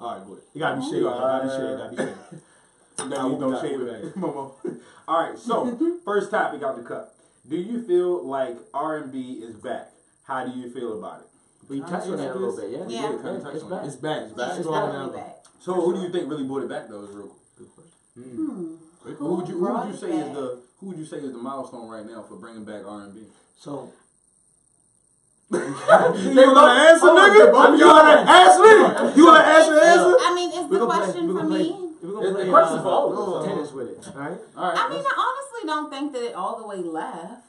All right, good. You gotta be shaved. You gotta be shaved. You gotta be shaved. No, you don't shave it. Momo. All right, so first topic out the cup. Do you feel like R and B is back? How do you feel about it? We touched on that a little bit, yeah. Yeah. Yeah, kinda it's on back. It's back. It's back. It's Strong now. back. So who do you think really brought it back though? Is real good question. Hmm. Who would you who would you say is the who would you say is the milestone right now for bringing back R and B? So, They want to answer, Hold on, nigga? both You y'all- gonna let Ashley? You gonna let Ashley answer? I mean, is the gonna play. question for gonna play. me? We're gonna The- play the question's uh, for all of us. tennis with it. All right. All right, I mean, I honestly don't think that it all the way left.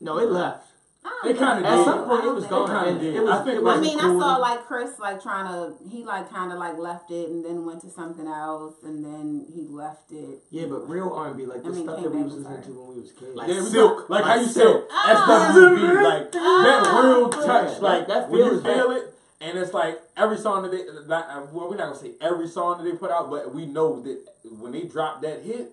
No, it left. I don't It kinda. At some point, it was gone. think kinda and did. It was, I think- it I mean, cool. I saw like Chris like trying to he like kind of like left it and then went to something else and then he left it. Yeah, but real R and B, like the I mean, stuff that we was with listening to when we was kids. Like yeah, silk, got- like, like how you silk. said SWV, like that Ah. real touch, Yeah, like that when you feel it, and it's like every song that they, like, uh, well, we're not gonna say every song that they put out, but we know that when they drop that hit,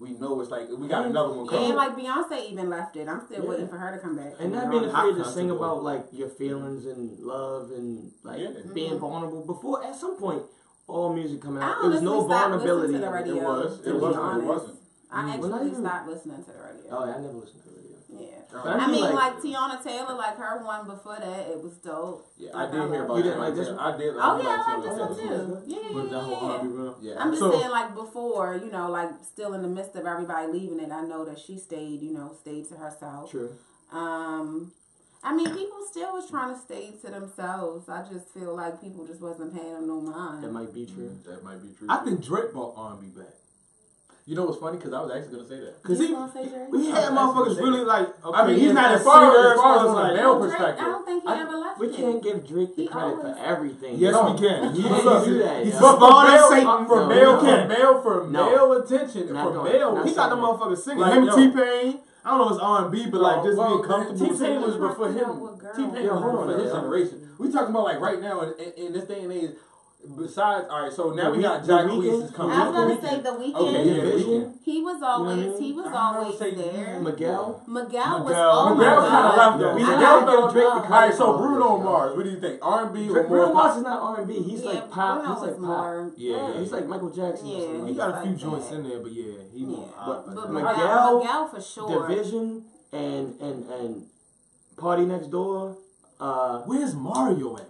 we know it's like we got another one coming. and like Beyonce even left it. I'm still Yeah. waiting for her to come back. and You not know? being afraid to sing about like your feelings and love and like Yeah. being vulnerable. Before at some point, all music coming out, there was no vulnerability. to the in it. radio. was. It be wasn't. It honest. wasn't. I Mm, well, not actually stopped listening to the radio. Oh, yeah, I never listened to the radio. Yeah. All But. I mean, like, like- Teyana Taylor, like her one before that, it was dope. Yeah, I Like, did hear about You didn't like this one? one? I did. Oh yeah, I like Taylor this one too. Yeah, yeah, But that yeah. Yeah, I'm just So- saying, like before, you know, like still in the midst of everybody leaving it, I know that she stayed, you know, stayed to herself. True. Um, I mean, people still was trying to stay to themselves. I just feel like people just wasn't paying them no mind. That might be true. that might be true. I think Drake brought R&B back. You know what's funny because I was actually gonna say that. Cause You he, gonna say Drake? we had oh, motherfuckers really like. I mean, okay, he's not as as far as far as as a like- male Drake, perspective. I don't think he I- ever left We it. can't give Drake the He credit always- for everything. Yes, No. we can. You He's can't do that, He's yo. But for male, Satan. for No, male, no. for male, for No. male attention, Not for male. Not He got the saying that. motherfuckers singing. Like, Him. T Pain. I don't know if it's R and B, but like just well, being comfortable. T Pain was before him. T Pain was hold on for his generation. We talking about like right now in, in, in this day and age. Besides, all right, so now The we Week- got Jack Weeknd? Weeks is coming. I was gonna Weeknd. say the Weeknd. Okay, yeah, Division, He was know I always mean? he was I always say there. Miguel. Miguel was Miguel. oh my Miguel god. kind of left though. Yeah. Miguel I though. like Drake the Miguel. All right, so Oh, Bruno yeah. Mars. What do you think? R and B or Drake, more Bruno Mars pop? is not R and B. He's Yeah, like pop. Bruno He's like pop. more. Yeah. He's like Michael Jackson. Yeah, something He like got a few joints in there, but yeah, he. Yeah. But, I- but Miguel, Miguel, Miguel for sure. Division and and and PARTYNEXTDOOR. Uh, Where's Mario at?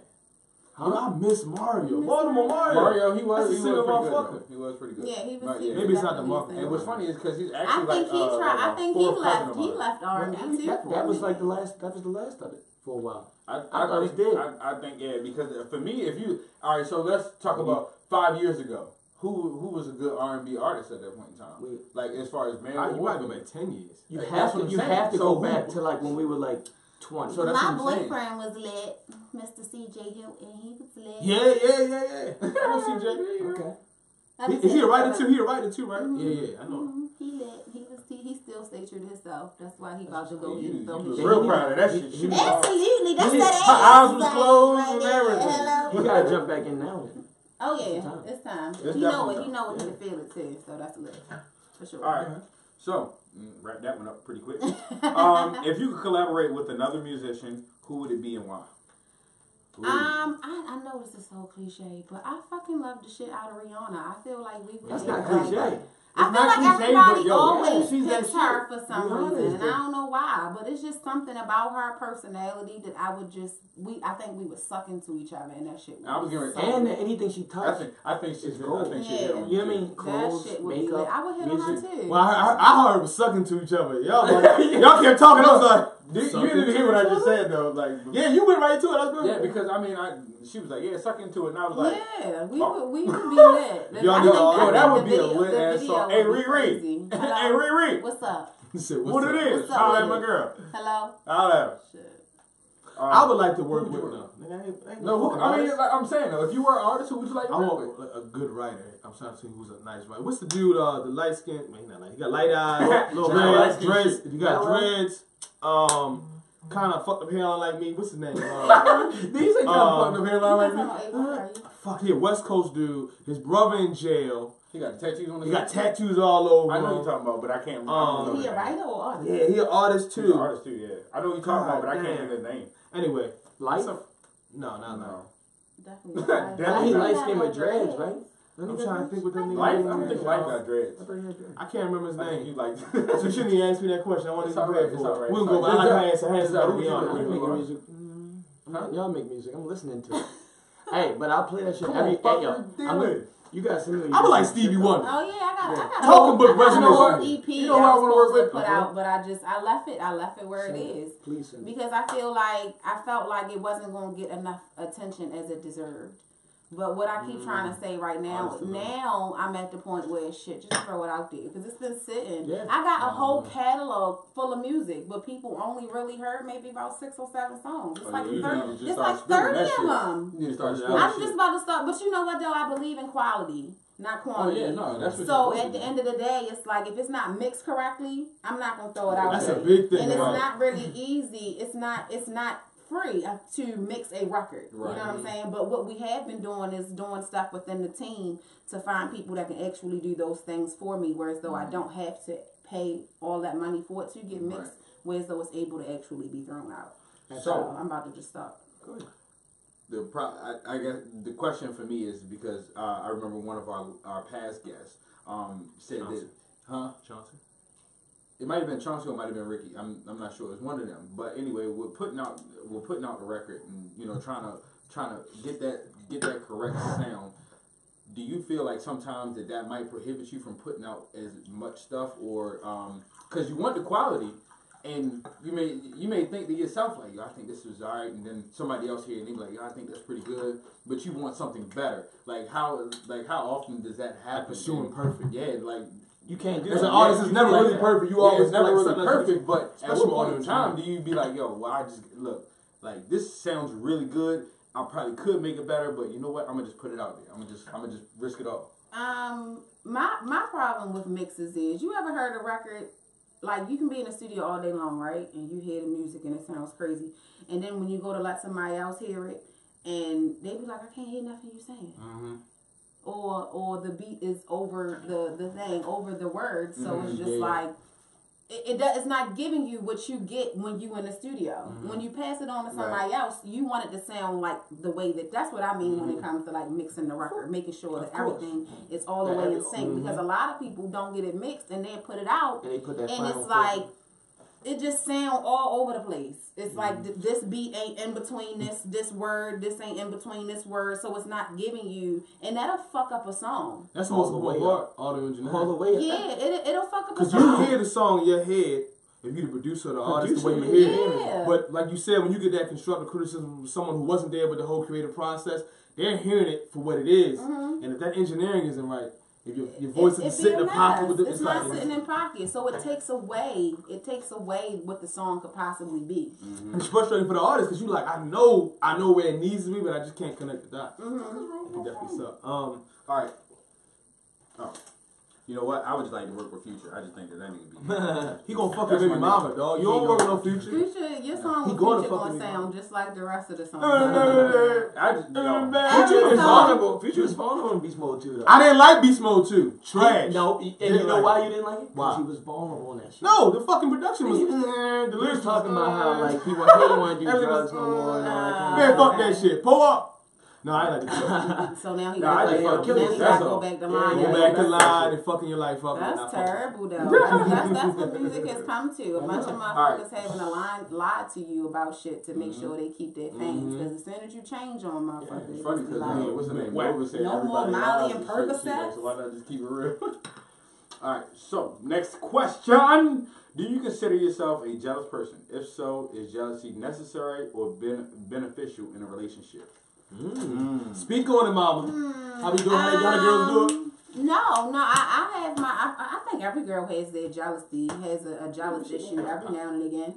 Yo. I miss Mario. miss Baltimore Mario. Mario, he was, a he was single pretty good. motherfucker. though. He was pretty good. Yeah, he was. Right, yeah. Maybe it's not the definitely market. And what's funny is because he's actually I actually think like he uh, tried. like I a think he left. cousin He left R and B too. That, for that was like the last. That was the last of it for a while. I, I, I thought it was think. I, I think yeah, because for me, if you all right, so let's talk about five years ago. Who who was a good R and B artist at that point in time? We- Like as far as man, I, or you might go back ten years. You That's have to. You saying. have to So go who- back to like when we were like twenty. So that's My what I'm saying. boyfriend was lit, Mr. CJ Hilton. He was lit. Yeah, yeah, yeah, yeah. I know CJ. okay. He, is he a writer too? He a writer too, right? Mhm. Yeah, yeah. I know. Mhm. He lit. He was. He, he still stayed true to himself. That's why he about to go. You, He you throw real proud of that shit. he She was- was all- Absolutely, that's He- that her eyes was ass closed right and everything. Hello. He gotta jump back in now. Oh It's yeah, time. it's time. It's he know definitely it. He know time. what he can feel it too. So that's lit for sure. All right. So wrap that one up pretty quick. um, if you could collaborate with another musician, who would it be and why? Ooh. Um, I, I know this is so cliche, but I fucking love the shit out of Rihanna. I feel like we. That's not cliche. I It's feel not like cliche, everybody but yo, always yeah, she's that picks her for some Rihanna is reason, and I don't know why. But it's just something about her personality that I would just we. I think we would suck into each other, and that shit. Would I was be getting so ready- And anything she I touched. think I think she's It's I gold. think she Yeah. hit You know what I too. mean? that Clothes, shit would be makeup, lit. I would hit on her too. Well, I, I, I heard was sucking to each other. Y'all, like, y'all kept talking. I was like, You, you didn't hear what I just other? said though. Like yeah, you went right to it. That's good. yeah, because I mean, I she was like, yeah, suck into it, and I was like, yeah, we oh. would we would be lit. Y'all I need think- to- I yo, think that would be a video- lit ass song. Hey would be Riri, crazy. hey Hello? Riri. What's up? Said, what's What up? it is? What's up Holla with at my girl. Hello. Holla at her. Shit. Um, I would like to work with no. I ain't, I ain't No, no who, I mean, like, I'm saying though, if you were an artist, who would you like to I want with? a, a good writer. I'm trying to see who's a nice writer. What's the dude? Uh, the light skin. Man, he not light. He got light eyes, little John dreads. Light-skinned dreads. shit. If you got dreads, um, kind of fucked up hair on like me. What's his name? Uh, These ain't kind Um, of fucked up hairline like talking me. about Abel, are you? fuck here, West Coast dude. His brother in jail. He got tattoos on his He got head. tattoos all over. I know him. you're talking about, but I can't remember. Um, I don't Is he a writer or artist? Yeah, he an artist He's an too. artist too, yeah. I know what you're talking about, but I can't God think his name. Anyway, Life? Some- no, no, no. No. Definitely. Definitely. He not. light skinned with dreads, right? I'm trying to think what that nigga Life, name I don't is. think Life got dreads. I thought he had dreads. I can't remember his name. he like. So you shouldn't even ask me that question. I want to be prepared for it. right. We can It's go all back. I like my answer. Hands It's all gotta right. be What on. I doing? it. make music. Mm, Y'all make music. I'm listening to it. hey, but I'll play that shit Come every on, fuck hey, yo, you I'm You guys send me. I would like Stevie Wonder. Oh yeah, I got, I got Talking book I got resume. EP You know who that I I was wanna work supposed to with? put out, but I just I left it. I left it where it it. is Please send because I feel like I felt like it wasn't going to get enough attention as it deserved. But what I keep trying to mm-hmm. say right now, Honestly, now I'm at the point where shit, just throw it out there because it's been sitting. Yeah. I got a mm-hmm. whole catalog full of music, but people only really heard maybe about six or seven songs. It's Oh, like yeah, thirty. need to just It's like thirty of them. You need to start I'm shit. just about to start, but you know what though? I believe in quality, not Oh yeah, no, that's what So you're at the end of the day, it's like if it's not mixed correctly, I'm not gonna throw it out That's there. a big thing, and it's right? not really easy. It's not. It's not free uh, to mix a record. Right. You know what I'm saying? But what we have been doing is doing stuff within the team to find people that can actually do those things for me. Whereas though I don't have to pay all that money for it to get mixed. Right. Whereas though it's able to actually be thrown out. So So I'm about to just stop. Go ahead. the pro, I, I guess the question for me is because uh, I remember one of our our past guests um, said that, huh? Johnson. It might have been Chauncey or it might have been Ricky. I'm, I'm not sure. It was one of them. But anyway, we're putting out we're putting out the record and you know trying to trying to get that get that correct sound. Do you feel like sometimes that that might prohibit you from putting out as much stuff, or um, because you want the quality, and you may you may think to yourself like, Yo, I think this is alright, and then somebody else here and they be like, Yo, I think that's pretty good, but you want something better. Like how like how often does that happen? pursuing perfect. Yeah, like You can't do As that. an artist, you it's never really that. perfect. You yeah, always never like really perfect. But at what point in time do you be like, yo, well, I just look like this sounds really good. I probably could make it better, but you know what? I'm gonna just put it out there. I'm gonna just I'm gonna just risk it all. Um, my my problem with mixes is you ever heard a record like you can be in the studio all day long, right? And you hear the music and it sounds crazy, and then when you go to let somebody else hear it, and they be like, I can't hear nothing you saying, Mm-hmm. Or or the beat is over the the thing over the words, so Mhm, it's just yeah, like. It, it does, it's not giving you what you get when you in the studio. Mhm. When you pass it on to Right. somebody else, you want it to sound like the way that. That's what I mean when it comes to like mixing the record, making sure Of that course. everything is all the Yeah, way in sync. Because a lot of people don't get it mixed and they put it out, And they put that and it's like it just sound all over the place. It's like th- this beat ain't in between this this word, this ain't in between this word, so it's not giving you, and that'll fuck up a song. That's the All most the important way part. Audio all the engineering. way. up. Yeah, it it'll fuck up a song. Because you hear the song in your head. If you're the producer or the artist, the way you Producer, hear it. But like you said, when you get that constructive criticism from someone who wasn't there with the whole creative process, they're hearing it for what it is. Mhm. And if that engineering isn't right, if your, your voice is it sitting in pocket with the, it's it's not like, sitting in pocket, so it takes away it takes away what the song could possibly be. it's frustrating for the artist because you're like, I know, I know where it needs to be, but I just can't connect the dots. Mm-hmm. It can definitely suck. Um, All right. Oh, you know what? I would just like to work with Future. I just think that that nigga be. he gonna fuck That's your baby mama, nigga. dog. You don't work with no future. Future, your song He with going to Future fuck gonna sound just like the rest of the songs. I just you know. Future is So- vulnerable. Future is vulnerable in beast mode too. Though. I didn't like Beast Mode 2. Trash. No, and you Didn't know like why it. you didn't like it? Why? Because he was vulnerable in that shit. No, the fucking production was. He was- the He lyrics was talking about how like he, wa- he didn't want to do drugs no more and all that Man, fuck that shit. Pull up. No, I ain't like that. So now he Nah, I got to fuck now with he it. got That's to go back to Yeah. Go back to that's- line and fucking your life up. That's Nah, fuck it. terrible, though. That's, that's, that's what music has come to. A bunch of Alright. motherfuckers having to lie, lie to you about shit to make sure they keep their things. Because as soon as you change on motherfuckers, It's funny because like, uh, what's the name? Whack. Nova said No more Molly and shit. She like, Percocets? So why not just keep it real? All right. So next question: Do you consider yourself a jealous person? If so, is jealousy necessary or ben- beneficial in a relationship? Mm. Speak on it, mama. Mm. How we doing? How, how the girls do it? Um, no, no, I, I have my. I, I think every girl has their jealousy, has a, a jealous issue every now and again.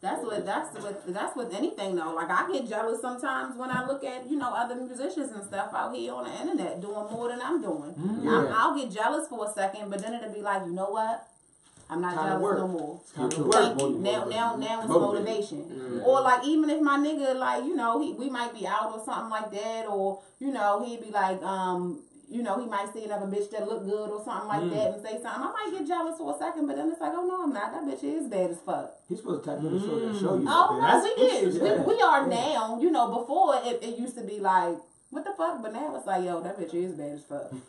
That's what. That's what. That's with anything though. Like I get jealous sometimes when I look at you know other musicians and stuff out here on the internet doing more than I'm doing. Mm. I'm- Yeah. I'll get jealous for a second, but then it'll be like, you know what? I'm not Time jealous no more. To Thank you. Now, now, now it's Motivate. motivation. Mm. Or like even if my nigga like you know he we might be out or something like that, or you know he'd be like um you know he might see another bitch that look good or something like Mm. that and say something. I might get jealous for a second, but then it's like oh no I'm not. That bitch is bad as fuck. He's supposed to tap in the show and show you. Oh something. no, we did. interesting. We, we are now. You know before it, it used to be like. What the fuck? But now it's like, yo, that bitch is bad as fuck.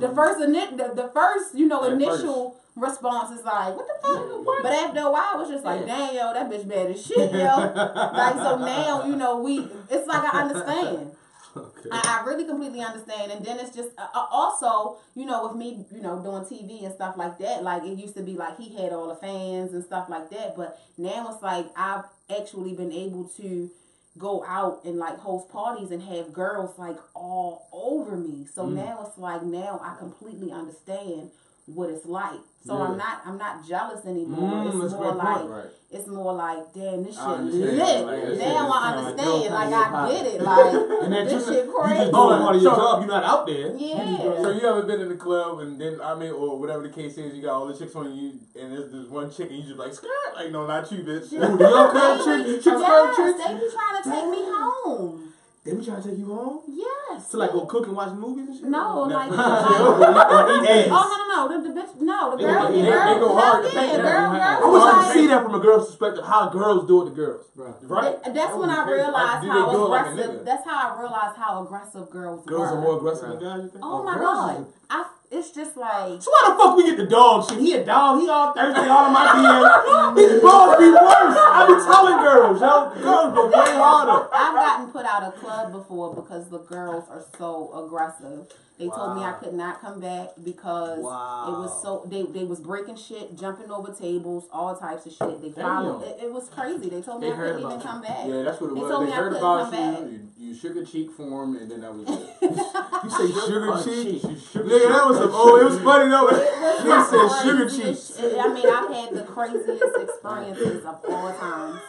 The first, the, the first, you know, At initial response is like, what the fuck? But after a while, it's just like, damn, yo, that bitch bad as shit, yo. like, so now, you know, we, it's like I understand. Okay. I, I really completely understand. And then it's just uh, uh, also, you know, with me, you know, doing TV and stuff like that. Like it used to be like he had all the fans and stuff like that, but now it's like I've actually been able to go out and like host parties and have girls like all over me. So Mm. now it's like now I completely understand what it's like. So Yeah. I'm not I'm not jealous anymore. Mm, it's more like point, right. it's more like damn this shit I understand. lit. Like, now I is like understand. Like, I Pesci get it. Like And then this just, shit you crazy. just doing part of your So- job. You're not out there. Yeah. So you ever been in the club and then I mean or whatever the case is, you got all the chicks on you and there's this one chick and you just like skirt like no not you bitch. Ooh, the young club chick, you chick club Yes, chick. they be trying to take me home. They be trying to take you home Yes. to like go cook and watch movies and shit. No, like, Netflix. like Yes. oh no no no the, the bitch no the They girl go- the they- girl they go hard to yeah, paint girl, girl, I wish I could see that from a girl's perspective. How girls do it to girls. Right. Th- That's when I That would be crazy. realized Do they how do it like aggressive. that's how I realized how aggressive girls, Girls were. are more aggressive than guys. You think? Oh, oh my girls god, is- I it's just like So why the fuck we get the dog shit? He a dog. He all thirsty, all in my DM. These balls be worse. I be telling girls, yo, girls go way harder. I've gotten put out of club before because the girls are so aggressive. They told me I could not come back because Wow. it was so they they was breaking shit, jumping over tables, all types of shit. They Damn. followed. It, it was crazy. They told me They I heard couldn't even about come back. Yeah, that's what it They was. told They me heard couldn't about come you, you, you sugar cheek for him, and then that was it. You say sugar Oh, cheek? cheek. You sugar Nigga, that was some. Oh, it was funny though. It Nigga said sugar cheek. I mean, I've had the craziest experiences of all time.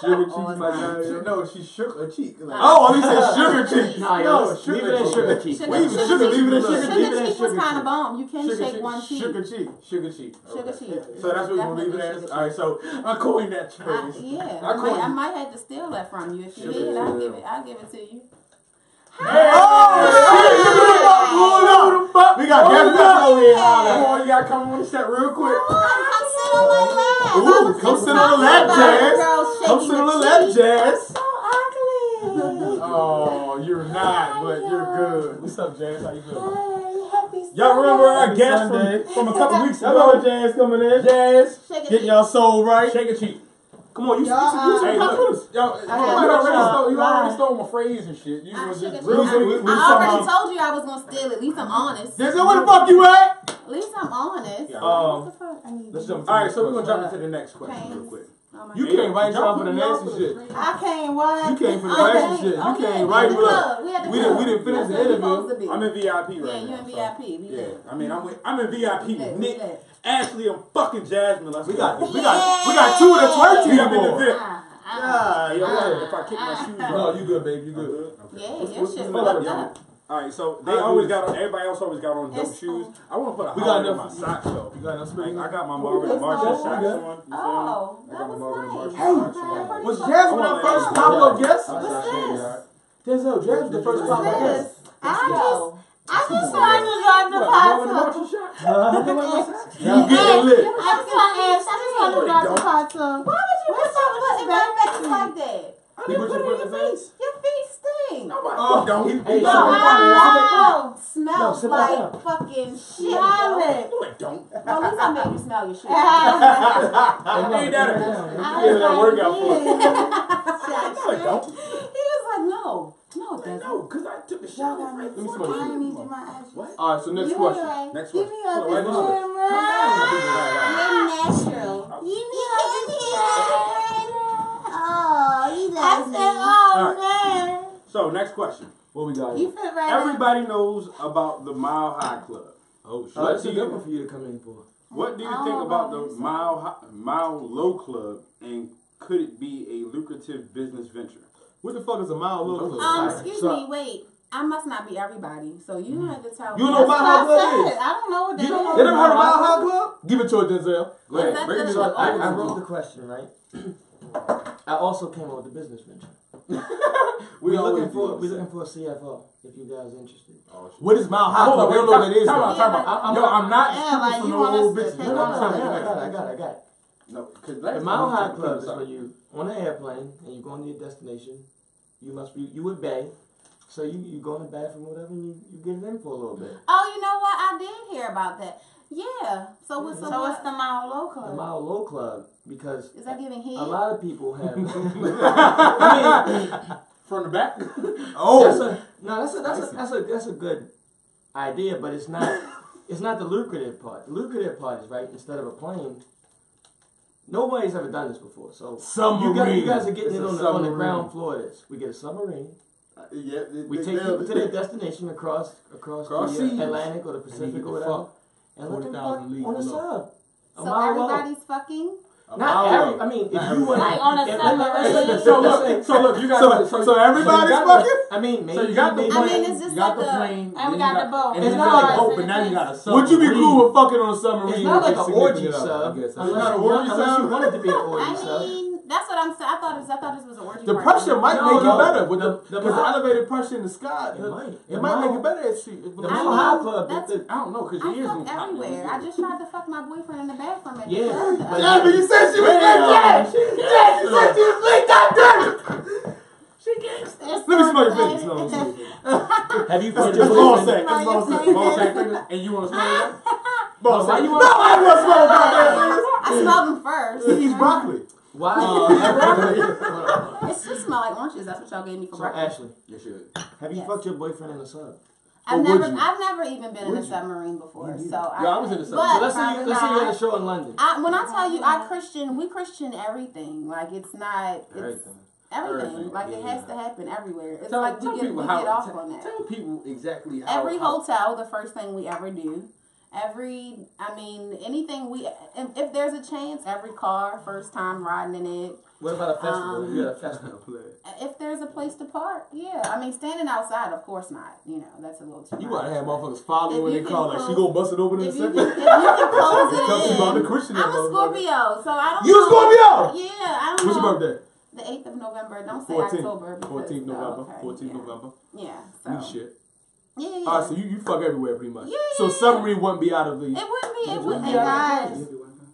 Sugar All cheeks, my time. guy. No, she shook her cheek. Like, Oh, oh I mean, said sugar cheeks. Nah, No, sugar leave it at cheek. sugar cheek. Sugar, Leave it, sugar, sugar, cheek, leave it at sugar, sugar, leave it cheek was kind of bomb. You can Sugar shake cheek, one cheek. Sugar cheek. Sugar cheek. sugar cheek. So that's what we're gonna leave it Definitely as. All right, so I coined that I, phrase. yeah, I I might, I might have to steal that from you. If you Sugar did, I'll give it. I'll give it to you. Oh, shit. What the fuck? We got Hold guests up. over here. Come on, you gotta come on the set real quick. Come sit on my lap. Ooh, come sit on the talking lap, Jazz. Come sit on the the lap. Jazz. So ugly. Oh, you're not, but you're good. What's up, Jazz? How you feeling? Happy Y'all remember our guest from, from a couple weeks Y'all know? Jazz coming in. Jazz, Shake it. Getting y'all soul right. shake a cheek. Come on, you you Y'all, you Hey, you look, yo, you had already stole, you already stole my phrase and shit. You I was just we- we- I already told you I was gonna steal. At least I'm honest. Denzel, where the fuck you at? At least I'm honest. Yeah. Um, what the fuck? I need let's jump to All the right, so we're gonna jump into the next question real quick. Oh my You God. came right Y'all time for the put nasty shit. free. I came what? You came for the Oh, nasty dang. shit. You Oh, came yeah, right we with had the club. We had the We didn't- we club. didn't finish the where interview. supposed to be. I'm in VIP right Yeah, now. you in so- VIP. We Yeah, lit. I mean, I'm with, I'm in VIP We with Nick. Ashley, and fucking Jasmine. Let's We go. got we got we got two of the twerk We team got in the boys. VIP. Ah. Yeah, yo, Ah, if I kick my ah. shoes No, off. you good, babe. You I'm good. good? Okay. Yeah, What's- your what's- shit what's fucked up, up. All right, so they How always got on. Everybody else always got on dope It's shoes. cool. I want to put a We we got got in my socks though. You got enough Like, space? I got my Marvin that's Marshall socks on. Oh, you feel me? Oh, I that got my was Marvin nice. Marshall Hey, socks on. Was Pretty Jasmine our first cool. pop-up guest? What's this? Denzel, Jasmine the first What's pop-up guest. I I just, I just What? wanted to drive the What, Marvin pot You Hey, getting lit. I just want to ask, I just want to drop the pot some. Why would you put something in my face like that? He I didn't put put your it in your in face. Your feet stink. No, my Oh, don't. he- Hey, he- no, Wow. Wow. Smells sit like down. fucking shit. Smell yo. it. No, it don't. Well, at least I made you smell your shit. I made that. I Yeah, was that workout for it. yeah. No, it don't. He was like, no, no, it doesn't. No, because I took the Y'all shower got me right me before some I I came. need you my address. What? All right, so next Give question. Me a, Next give question. me a Hold on, wait, good hold on. You're natural. Give me a good Oh, you I All said, oh, man. So, next question. What we got? You Here? fit right in. Everybody knows about the Mile High Club. Oh shit. That's do a good one for you to come in for. What do you think about about the. Mile Hi- Mile Low Club, and could it be a lucrative business venture? What the fuck is a mile low club? Um, excuse so- me, wait. I must not be everybody, so you don't have to tell You me. know Mile High That's what I Club is? I don't know what that You don't know? is. You never heard of Mile High Club? Give it to her, Denzel. Go ahead. that the- it So. I. I wrote the question, right? I also came up with a business venture. We We're looking for we're looking for a CFO if you guys are interested. Oh, shit. What is Mile High Hold Club? on, We don't know what that is. Time though. out, time out. I'm- Yo, I'm not Yeah, stripping like, you want us old to bitches. take No, no, no, I no, got it, I got it, I got I got. No, because The Mile High Club is when you on an airplane and you go to your destination. You must be you would bay, so you you go in the bathroom or whatever and you, you get it in for a little bit. Oh, you know what? I did hear about that. Yeah. So what's So so what's the Mile Low The Club? Mile Low Club because Is that giving heat? a lot of people have. I mean, from the back. that's Oh, a no, that's a that's a that's a that's a good idea, but it's not it's not the lucrative part. The lucrative part is right instead of a plane. Nobody's ever done this before, so you guys, submarine. you guys are getting It's it on the, on the ground floor. Of this we get a submarine. yeah, they- We they- take they- people to their destination across across, Across the uh. Atlantic or the Pacific or the whatever, fuck and let them 40,000 leagues on a sub. A so mile low. everybody's fucking. Not every. I mean, if you every- want Like on a submarine? So look, so look, you got So, so, so everybody's you fucking? I mean, maybe. So you got the maybe- I mean, plane, it's just you got like the a- plane, and we then got the boat. and It's not like a a- boat, but now you got a submarine. Would you be cool with fucking on a submarine? It's not like an orgy sub. I guess. Not an you, orgy unless you sub? want it to be an orgy I sub. Mean, that's what I'm saying. I thought this. I thought this was an orgy. The party. pressure might No, make no. it better with The- the the because the elevated pressure in the sky. It might. It The might make it better. If she, The the mean, High Club. that's- the- the- I don't know, cause I your ears fuck everywhere. I just tried to fuck my boyfriend in the bathroom at the Yeah, club. but- Yeah, but you said she was Damn. like that. Yeah, you said she was like that. Damn it. It's Let me smell your so face. No, good. let me see. Have you That's fucked just your ball boyfriend? sack. That's ball sack. Ball sack. And you want to smell that? Ball Why sack. you No, I want to smell goddamn I smelled them first. He eats broccoli. Why? It just smell like oranges. That's what y'all gave me for so breakfast. Ashley, You should. have you Yes. fucked your boyfriend in a sub? I've never. I've never even been in Would a you? submarine before. So Yeah, I, I was in a submarine. But So let's say you, let's say you're at a show in London. I, when I tell you I Christian, we Christian everything. Like it's not it's Everything. everything. Everything, Like it has to happen everywhere. It's Tell, like tell we get, people we how. get off tell, on that. tell people exactly how. Every how, hotel, the first thing we ever do. Every, I mean, anything we, if, if there's a chance, every car, first time riding in it. What about a festival? Um, you got a festival. If there's a place to park, yeah. I mean, standing outside, of course not. You know, that's a little too You much. gotta have motherfuckers follow you If when they call. Like she gonna bust it open in a If you, second. if you can close It comes it about the in. I'm a. Scorpio, so I don't You a know. Scorpio? Yeah, I don't What's know. your birthday? The 8th of November. Don't say 14th. October. Because, 14th oh, November. okay, 14th yeah. November. Yeah, so. shit. Yeah, yeah. Alright, so you, you fuck everywhere pretty much. Yeah, So yeah, submarine wouldn't be out of the. It wouldn't be. It It wouldn't wouldn't be. be Guys.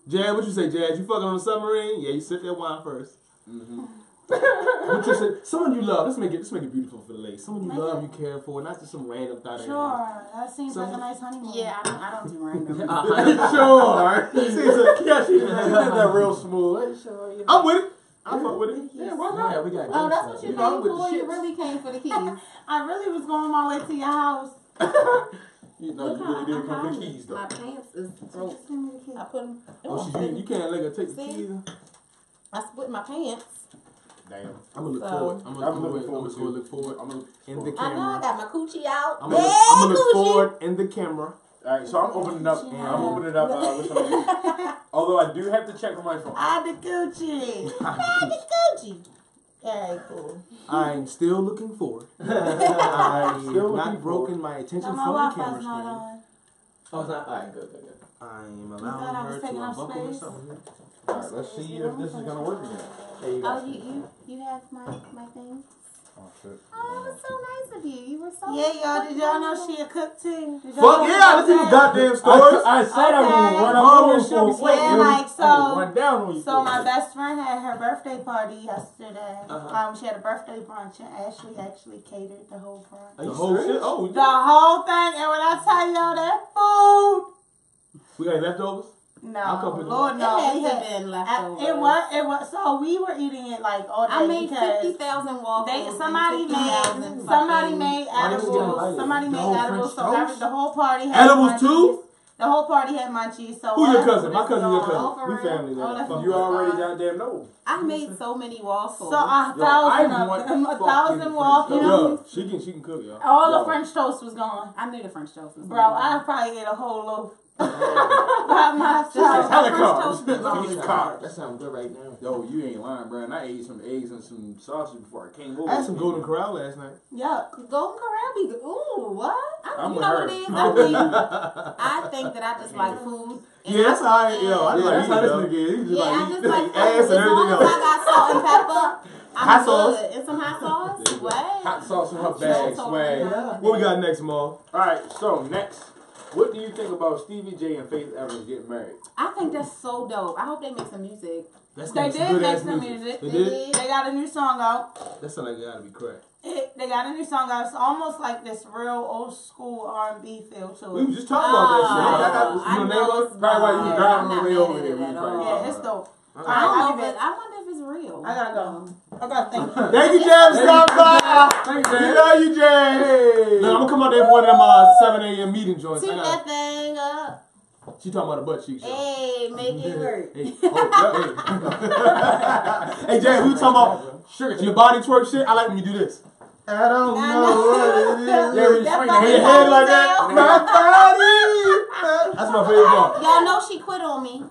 Jazz, what you say, Jazz? You fucking on a submarine? Yeah, you sip that wine first. Mm-hmm. What you say? Someone you love. Let's make it. Let's make it beautiful for the ladies. Someone you Make love, it- you care for, not just some random thought. Sure, that seems So- like a nice honeymoon. Yeah, I don't, I don't do random. sure. See, it's a- yeah, she, she did that real smooth. Sure, you I'm with it. I fuck with it. Yeah, why not? Yeah, we got. Oh, that's gangsta. what you, You know, I'm came with for. You really came for the keys. I really was going my way to your house. You know, Look you really did I'm come for the hiding. keys, though. My pants is broke. Just give me the key. I put them. Oh, she, you, you can't let her take the See? keys. I split my pants. Damn. I'm gonna look So- forward. I'm gonna, I'm I'm gonna, look forward I'm gonna look forward I'm gonna, in the I know. I got my coochie out. I'm gonna, look, I'm gonna look coochie. forward in the camera. All right, so I'm opening up. Yeah. I'm opening it up uh, with something. Although I do have to check on my phone. I the Gucci. I the coochie. Alright, cool. I'm still looking forward. I Still have looking not broken my No, attention my from the camera screen. on. Oh, it's not. All right, good, good, good. I'm allowing her to up unbuckle space? herself. Mm-hmm. All right, let's see if this is gonna work again. Oh, there you go. Oh, you you you have my my thing. Oh shit. Oh, that was so nice of you. You were so. Yeah, y'all. Did y'all know she a cook too? Did Fuck know yeah, let's see the goddamn stories. I, I said I was Okay. gonna run Oh, up on you shit, for a we plate. Yeah, like, so- run down on you. So my it. best friend had her birthday party yesterday. Uh-huh. Um, she had a birthday brunch, and Ashley actually catered the whole brunch. The whole shit. Oh, The whole thing, and when I tell y'all that food, we got leftovers? No, I'll come Lord no, we had to had, been I- leftovers. it was it was so we were eating it like all day I made because fifty thousand waffles. they somebody 50,000 made somebody made Why didn't you get edibles, somebody made No edibles, so every, the whole party had Edibles too? The whole party had munchies. So Who your cousin? My cousin, your cousin. We real? family. Oh, there. that's You already God. goddamn know. I made so many waffles. So a Yo, thousand I of them, a thousand French waffles. Yo, she can she can cook, y'all. All Yo. the French toast was gone. I knew the French toast was Bro, gonna I probably ate a whole loaf by myself. Hella French carbs. toast was Look at these carbs. That sounds good right now. Yo, you ain't lying, bro. And I ate some eggs and some sausage before I came over. I had some Golden Corral last night. Yeah, Golden Corral be good. Ooh, what? I, I'm you know her. what it is? I think, I think that I just like food. and Yeah, that's I- how I, yo, I and- like that's how this eating, nigga yo. He just Yeah, I like just eat like food. ass As and everything long as I else. got salt and pepper, I'm Hot good. sauce. And some hot sauce. What? Hot sauce in her I'm bag, so swag. tired. What we got next, Maul? Alright, so next. What do you think about Stevie J and Faith Evans getting married? I think that's so dope. I hope they make some music. That's They did good make some music. music. They They did. did. They got a new song out. That sound like it gotta be crack. It, they got a new song out. It's almost like this real old school R and B feel to it. We it. was just talking about that shit. Oh, I got I you know, know neighbor. it's Probably why you Yeah, driving I'm the way over at there. it We at probably- all. Yeah, it's dope. I don't know but if it, I wonder if. I gotta go. I gotta think. Thank you, James. Stop by. Thanks, We man. love you, James. Hey. Look, I'm gonna come out there for one of them uh, 7 a.m. meeting joints. Shoot I that thing up. she talking about a butt cheek show. Hey, make it work. Hey, oh, hey. hey, James, we were talking about sugar, your body twerk shit. I like when you do this. I don't know know. what it is. Yeah, when you That swing Your head like that. My body. That's my favorite part. Y'all know she quit on me.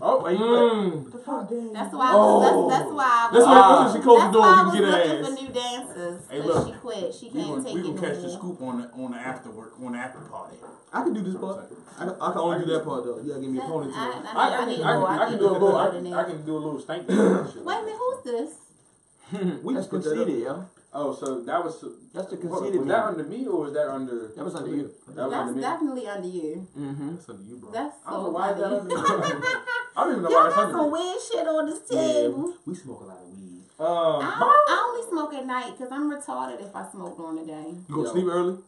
Oh, wait, you Mm. That's why. I was, Oh. that's, that's why. I was, That's why Wow. she closed the that's door. why I We was can get looking her for ass. new dancers. Hey, Cause look. she quit. She We can't gonna, take we it gonna no catch the scoop on the on the after work on the after party. I can do this part. I can, I can only do that part though. You gotta give me a ponytail. I, I, I, I, can, need I, more. I can do a little. I more can, than I can do a little stank. dance Wait a minute, who's this? we That's just put that yo. That. Oh, so that was. That's the Was conceited that one. under me or was that under? That was under you. That was That's under me. definitely under you. Mm-hmm. That's under you, bro. That's I don't know why is that funny. under me. I don't even know why Y'all that's got under some me. weird shit on this table. Yeah, we smoke a lot of weed. I, Um, I only smoke at night because I'm retarded if I smoke during the day. You go Yo. sleep early?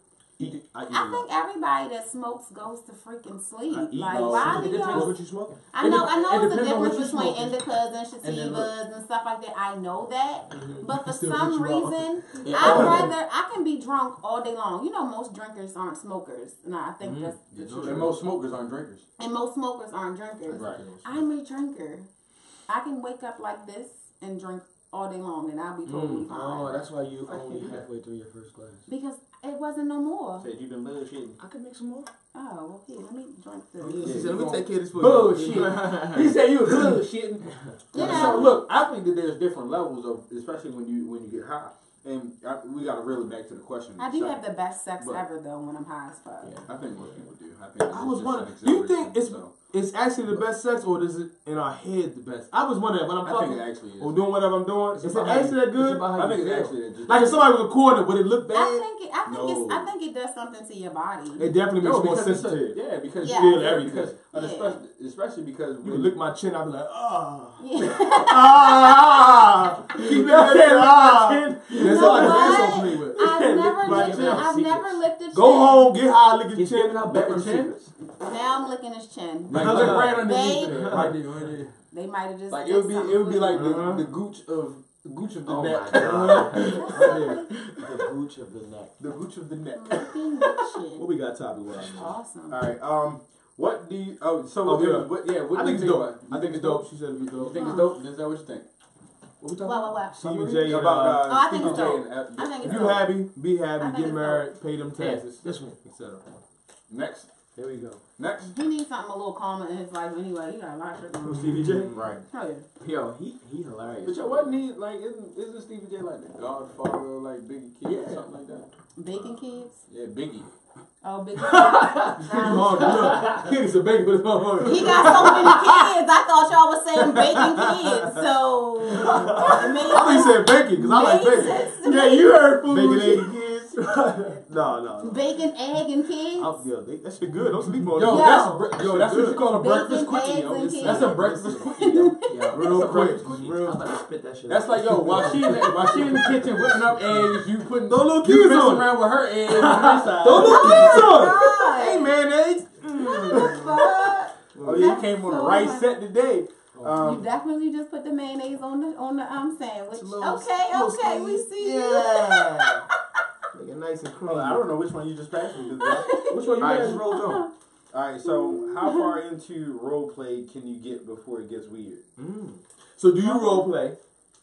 Eat, I eat a I think everybody that smokes goes to freaking sleep. I eat Like, a lot. why It do depends y'all? what you smoking. I It know, dep- I know it it's a depends on what difference between smoking. indicas and And then sativas and stuff like that. I know that, but for some get you out. reason, Yeah. I'd rather I can be drunk all day long. You know, most drinkers aren't smokers, and I think Mhm. that's Yeah, the no, truth. and most smokers aren't drinkers. And most smokers aren't drinkers. Right. I'm a drinker. I can wake up like this and drink all day long, and I'll be totally Mm. fine. Oh, that's why you only do that. halfway through your first glass. because it wasn't no more. Said you been bullshitting. I could make some more. Oh, well, here, let me drink this. Oh, yeah, she Yeah, said, let me take care of this for Bullshit. you. He said you was bullshitting. Yeah. So look, I think that there's different levels of, especially when you when you get high, and I, we got to reel it back to the question. I do have the best sex But- ever though when I'm high as fuck. Yeah, I think most people do. I think. I was wondering, an do you think exhilaration, it's so. It's actually the best sex, or is it in our head the best? I was wondering when I'm I think fucking it actually is. or doing whatever I'm doing. It's Is it about how you- actually that good? I think you it's feel. actually just Like if somebody was recording, would it look I bad? think it. I think it's. I think it does something to your body. It definitely makes no, you more because a, sensitive. yeah, because Yeah. you Feel everything. Because and Yeah. especially, especially because You when, can lick my chin, I'll be like, ah, Yeah. ah, keep that Yeah, ah. chin. That's all I can what? ask play with. I've never my licked. chin. I've never licked a chin. Go home, get high, lick your He's chin, giving out bet bedroom chin. Now I'm licking his chin. Like look right underneath Babe. there, right there. They might have just. Like it would be, it would be like the, Uh-huh. the gooch of the gooch of the Oh neck. my god. Right the gooch of the neck. the gooch of the neck. The. What we got topic wise? Awesome. All right. Um. What do you? Oh, so Oh, what, yeah. what? Yeah. What I think it's think dope. I think it's dope. She said it'd be You dope. think it's dope? Is that what you think? What we talking What? about? What? What? Stevie J and about uh, uh, Oh, I think it's dope. uh, I think if it's you dope. happy, be happy, get it's married, pay them Yeah, taxes, this one. etc. Next. Here we go. Next. He needs something a little calmer in his life anyway. He got a lot of shit going on. Stevie J. Right. Oh yeah. Yo, he he hilarious. But yo, wasn't he like? Isn't isn't Stevie J like the Godfather, like Biggie Kid or something like that? Bacon kids. Yeah, Biggie. Oh, big. He's. Look, he needs a bacon for his hungry. He got so many kids. I thought y'all was saying bacon kids. So I thought you said bacon because I like made bacon. Yeah, you heard food. Bacon, kids. no, no. no. bacon, egg, and kids. I'm, yo, they, that shit good. Don't sleep on Yo, it. Yo. that's a yo, that's what you call a Bacon, breakfast quickie, yo. That's a breakfast quickie, yo. Yeah, Real That's a quick. breakfast quickie. I'm about to spit that shit. That's like yo, while she in the, while she in the kitchen whipping up eggs, you putting Throw little you kids messing on around with her eggs on her side. Throw little kids on it. God. Hey, mayonnaise. Fuck. Oh you came on the right set today. You Um, definitely just put the mayonnaise on the on the um sandwich. It's little- okay, little okay, we see you. Yeah. Make it nice and creamy. oh, I don't know which one you just passed me. Which one you All right, passed? just roll on. All right. So, how far into role play can you get before it gets weird? Mm. So do you role play?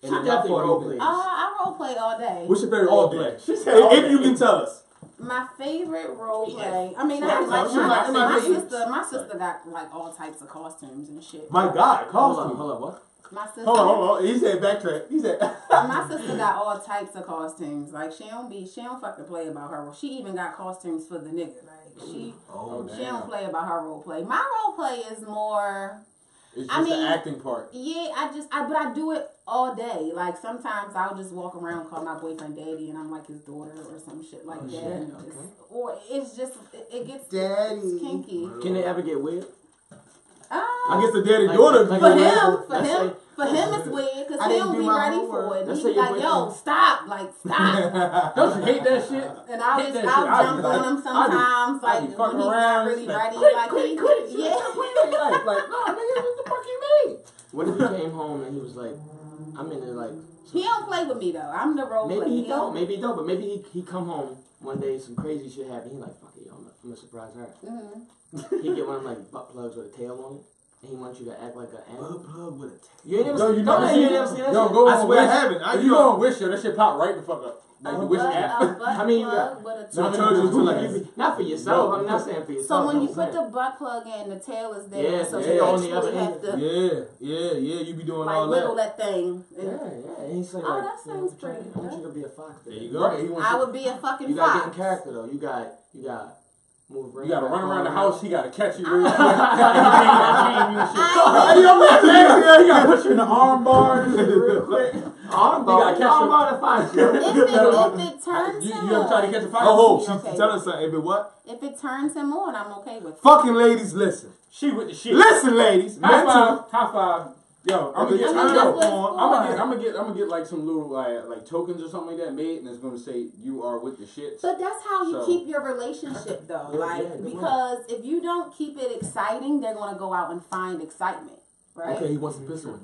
She And then definitely far do you role think- plays. Uh, I role play all day. What's your favorite All role play? She said all If, if you can tell us. My favorite role play. I mean, I, like, so my, like- my, sister. My sister got like all types of costumes and shit. My God, Hold costume. on, hold on, what? My sister. Hold on, hold on. He said backtrack. He said. My sister got all types of costumes. Like she don't be, she don't fucking play about her role. She even got costumes for the nigga. Like she, Oh, she damn. don't play about her role play. My role play is more. It's I just mean- the acting part. Yeah, I just, I but I do it all day. Like sometimes I'll just walk around, call my boyfriend daddy, and I'm like his daughter or some shit like oh, that. shit, okay. it's- Or it's just, it, it gets Daddy. it's kinky. Can they ever get weird? Um, I guess the daddy Like- daughter. like- for him, let's for say- him, for him, it's weird because he didn't don't do be ready homework. for it. Let's He say be your like, "Yo, stop! Like, stop!" Don't you hate that shit? And I'll Hate just, that shit. I'll I'll jump on like- him I'll be- sometimes, I'll be like when he's not really like, ready. quit, like, quit, he, quit, yeah. like, like, no, nigga, what the fuck you mean? What if he came home and he was like, I'm into like, He don't play with me though. I'm the role maybe player. he don't, maybe he don't, but maybe he, he come home one day, some crazy shit happen. He like, fuck it, yo, I'm, I'm gonna surprise her. hmm He get one of them like butt plugs with a tail on it, and he wants you to act like an animal. Butt plug with a tail. You ain't never Yo, seen you no, never oh, you seen ain't never seen that Yo, shit? go I on swear I Wish. haven't. I- If you you know- go on Wish, yo, that shit pop right the fuck up. Like A the Wish butt, app. a I mean, you plug with a So tail. it turns like not for yourself. I'm not saying for yourself. So when you put the butt plug in, the tail is there. Yeah, so yeah, you on the other have to Yeah, yeah, yeah. You be doing like all wiggle that. that thing. Yeah, yeah. And he's like, Oh, that sounds I'm pretty I want you to be a fox. There you go. Right, he wants I would be a fucking You gotta get character though. You got, you got move. You gotta run around the house. He gotta catch you real quick. I- Hey, yo, man, man, He gotta put you in the arm bars real quick. Arm You bar, gotta catch arm him. bar to fox. yo. If it, if it turns You, him you ever try to catch a fight? Oh, oh Okay. she's telling us something. If it what? if it turns him on, I'm okay with it. Fucking ladies, listen. She with the shit. Listen, ladies. High Men five, high five. Yo, I'm gonna get, I mean, yo, that's what it's I'm gonna get, I'm gonna get, I'm gonna get like some little like, like tokens or something like that made, and it's gonna say you are with the shit. But that's how you So- keep your relationship though. Yeah, like yeah, good because if you don't keep it exciting, they're gonna go out and find excitement. Right? Okay, he wants to piss on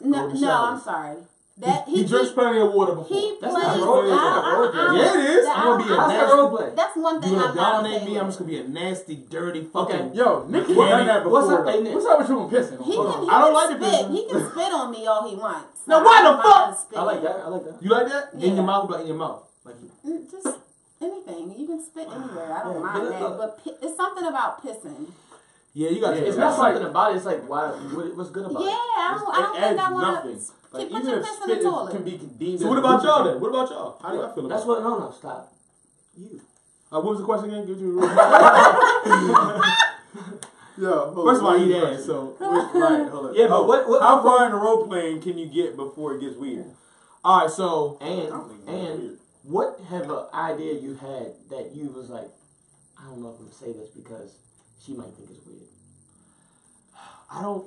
you. No, no. I'm sorry. That He, he, he drinks plenty of water before. he That's plays. not role play, I- I- I- Yeah, it is. that- I'm gonna be a I- How's nasty- role play? That's one thing You gonna I'm not dominate okay me? with. I'm just gonna be a nasty, dirty fucking. Okay. Yo, Nicky done that before. What's up, though. hey, What's up with you and pissing? He can, he I don't can like spit. business. He can spit on me all he wants. Now, why the fuck? I like that. I like that. You like that? In your mouth, like in your mouth. Like you. Mm, Just anything. You can spit anywhere. I don't Yeah, mind that. But pi- it's something about pissing. Yeah, you got Yeah. It's that's not like- something about it. It's like, why? What, what's good about Yeah, it? I don't, I don't it think I want to. Like put even your piss in the toilet. can be deemed. So what about y'all then? What about y'all? How do y'all feel about That's it? what. No, no, stop. You. Uh, what was the question again? Give you. Yeah. hold First of all, on. I eat ass, so. right. Hold on. Yeah, but Oh, what- what- How what- far in the role playing can you get before it gets weird? All right, so And don't think it's and what have an idea you had that you was like, I don't know if I'm gonna say this because she might think it's weird. I don't.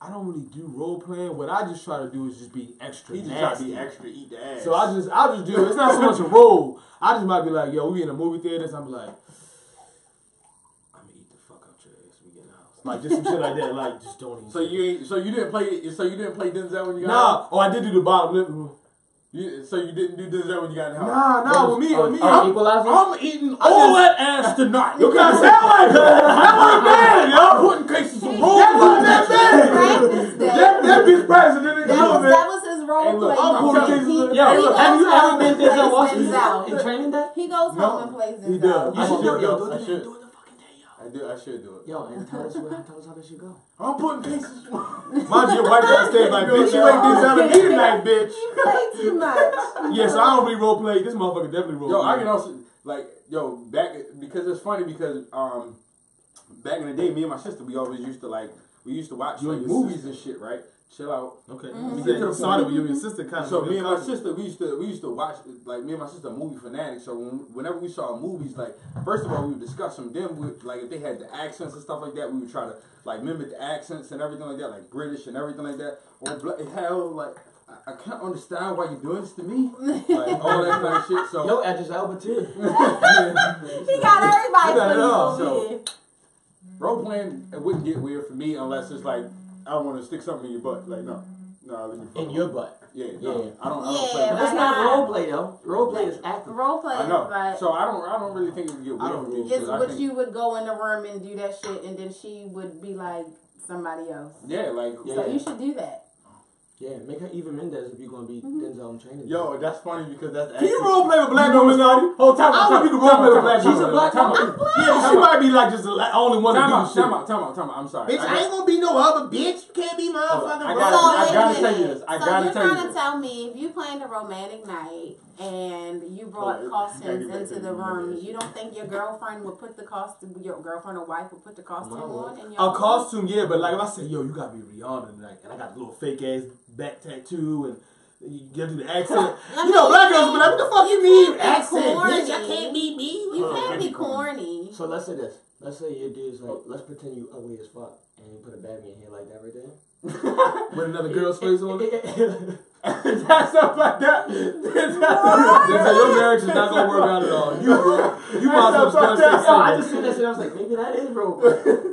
I don't really do role playing. What I just try to do is just be extra He just try to nasty. be extra, eat the ass. So I just, I just do. It's not so much a role. I just might be like, yo, we in a movie theater. So I'm like, I'm gonna eat the fuck out your ass. We get in the house. Like just some shit like that. Like just don't even. So you ain't. So you didn't play. So you didn't play Denzel when you got. Nah. Oh, I did do the bottom lip. You, so you didn't do Denzel when you got in the house. Nah, nah. With me, with me. Oh, I'm, equalizer. I'm eating all that ass tonight. you can't sound like that. That was bad, yo. I'm putting cases of roll. That wasn't that bad. That. That, that bitch president. That was, that was his role Hey, look, play. I'm He- cases of- he Yo, goes have you home ever been and Denzel plays Washington in training day? He goes home and plays he Denzel. does. You should do it, yo. I should. do it the fucking day, yo. I do. I should do it. Yo, and tell us where, tell us how this should go. I'm putting cases. Mind you, your wife gotta stay like, bitch, you ain't this out of me tonight, bitch. He played too much. Yes, I don't be role play. This motherfucker definitely role Yo, play. I can also like yo back because it's funny because um back in the day, me and my sister we always used to like we used to watch like and your movies and shit, right? Chill out. Okay. Mhm. You get to the started with you and your sister kind of. So me and my sister, we used to we used to watch like me and my sister movie fanatics. So when, whenever we saw movies, like first of all we would discuss them. Then we like if they had the accents and stuff like that, we would try to like mimic the accents and everything like that, like British and everything like that. Or hell, like I, I can't understand why you're doing this to me, like all that kind of shit. So Yo, Idris Elba too. He got everybody You got it all, so- role playing it wouldn't get weird for me unless it's like I don't want to stick something in your butt. Like no, No, let me. in your butt. Yeah, Yeah. I don't. I don't Yeah, play That's like, not role play though. Role play is acting. Role play, I know. but So I don't. I don't really think it would get I weird don't for me. role it's what you would go in the room and do that shit, and then she would be like somebody else. Yeah, like Yeah. So you should do that. Yeah, make her Eva Mendes if you're gonna be Mm-hmm. Denzel in training. Yo, that's funny because that's. Can you actually- role play with black You know women, what's Naughty? Oh, time I don't think you can role play with black women. She's a women. black Time woman. out. Yeah, but she might be like just the only one to Time do out. the shit. Time out. Time out. Time out. I'm sorry. Bitch, I I ain't gonna be no other bitch. You can't be motherfucking I gotta- so I gotta tell you this. I so gotta tell you're tell you trying this. to tell me if you planned a romantic night and you brought Oh, costumes gotta get back into the the room, you don't think your girlfriend would put the costume, your girlfriend or wife would put the costume on? And A costume, yeah, but like if I say, yo, you gotta be Rihanna tonight, and I got a little fake ass back tattoo, and you gotta do the accent. You know, black girls be like, what the fuck you you mean accent, corny. bitch? I can't be me. You Hold on, can't be corny. So let's say this. Let's say your dude's like, oh. let's pretend you ugly as fuck, and you put a baggie in here like that right there. With another girl's face on it. That's stuff like that. Denzel, your marriage is not gonna work out at all. You, you might as well just Yo, oh, I just said that shit. I was like, maybe that is role play.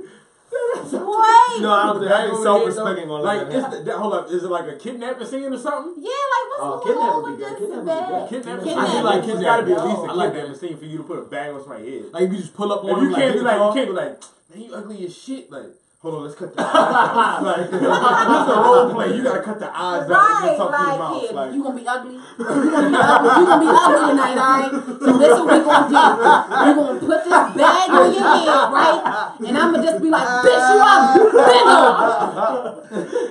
Wait. No, I don't think I ain't self-respecting on Like, that. is the, that, hold up, is it like a kidnapping scene or something? Yeah, like what's Oh, going on with this Kidnap would be bag? good. Kidnapping. Kidnapping. I feel like Kidnapping. it's got to be at least I a like kidnapping scene for you to put a bag on somebody's head. Like you just pull up on you can't be like, you can't be like, man, you ugly as shit. Like, hold on, let's cut the eyes. Like, this is a role play. You gotta cut the eyes out. Right, talk to the like, mouth. Like, you gonna be ugly. You gonna be ugly. You gonna be ugly tonight, alright? So this is what we gonna do. We gonna put this bag on your head, right? And I'ma just be like, bitch, you ugly. Bend over.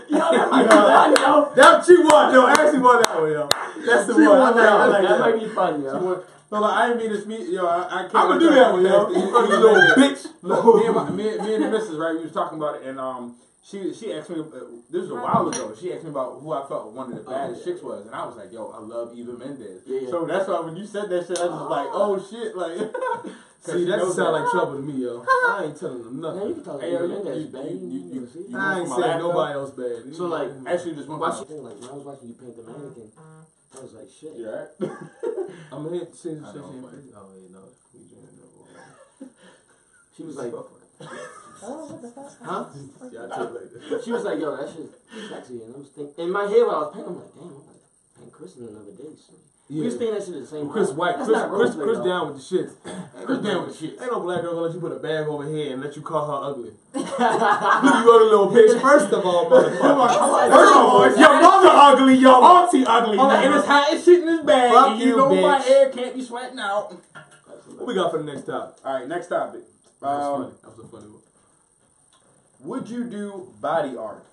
Yo, that might be fun, yo. That she won, yo. Ashley won that one, yo. That's the She one. I won like, that. like That that. might be fun, yo. So like, I ain't mean to speak. Yo, I, I can't. I'm gonna do that one, yo. You little bitch. Look, me and, my, me, me and the missus, right? We was talking about it, and um, she she asked me. Uh, this was a while ago. She asked me about who I felt one of the baddest yeah. chicks was, and I was like, "Yo, I love Eva Mendes." Yeah, yeah. So that's why when you said that shit, I was just like, "Oh shit!" like. See, she that knows sound like trouble to me, yo. I ain't telling them Man, you nothing. can talk Hey, to yo, Eva you- Mendes, you- babe. you- you- You see? you- I ain't saying nobody else bad. So, like, Actually, just one. Watch. Like when I was watching you paint the mannequin, I was like, shit. You alright? I'm here to see the I shit. know, she ain't but- pretty. Oh, yeah, no. We doing that. She was like, oh, huh? Yeah, I tell you. She was like, yo, that shit's sexy. And I was thinking, in my head when I was painting, I'm like, damn, I'm like paint Chris in another day. So We was Yeah. that shit at the same Chris time. White, That's Chris, not Chris, roleplay, Chris down with the shit. Chris down with the shit. Ain't no black girl gonna let you put a bag over her head and let you call her ugly. you ugly little bitch. First of all, motherfucker. First of all, your mother ugly, your auntie ugly. Hold on, and it's hot as shit in this bag, Fuck and you, you, know my bitch. hair can't be sweating out. What we got for the next topic? All right, next topic. That was Um, funny. That was a funny one. would you do body art?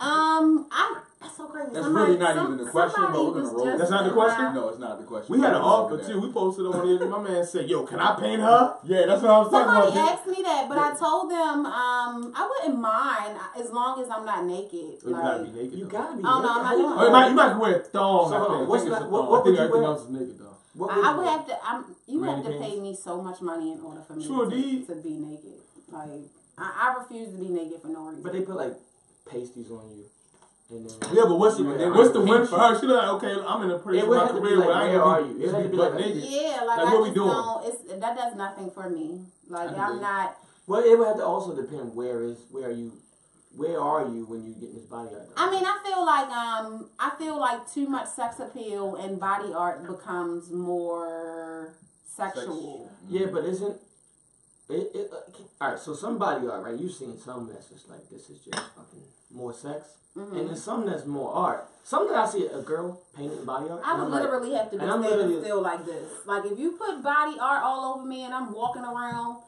Um, I. That's so crazy. That's Somebody- really not some- even the question, but we're gonna roll. just That's not the question? my- No, it's not the question. We had an We're offer too. We posted on it. My man said, "Yo, can I paint her?" Yeah, that's what I was talking about. Somebody asked me that, but I told them um I wouldn't mind as long as I'm not naked. You gotta be naked. You though. gotta be. Oh, no, I'm not you doing Oh, you might, you might wear a thong. So, I think. what's I think that- a what- thong. what I think everything wear? else is naked though. What I, I would have to. I'm. You would have to pay me so much money in order for me Sure to, to be naked. Like I, I refuse to be naked for no reason. But they put like pasties on you. And then, Yeah, but what's the Yeah. what's the win for her? She like, okay, I'm in a place It in would my have to be career like, where I ain't where gonna are be, you? It just be to be like a- naked. yeah, like Like, I what we doing? don't. It's that does nothing for me. Like I I'm not. Well, it would have to also depend where is where are you, where are you when you get this body art? done? I mean, I feel like um, I feel like too much sex appeal and body art becomes more sexual. yeah, but isn't it? it uh, all right, so some body art, right? You've seen some that's just like this is just fucking more sex, Mhm. and then some that's more art. Some that I see a girl painting body art. I would I'm like, literally have to be and I'm literally- still like this. Like if you put body art all over me and I'm walking around,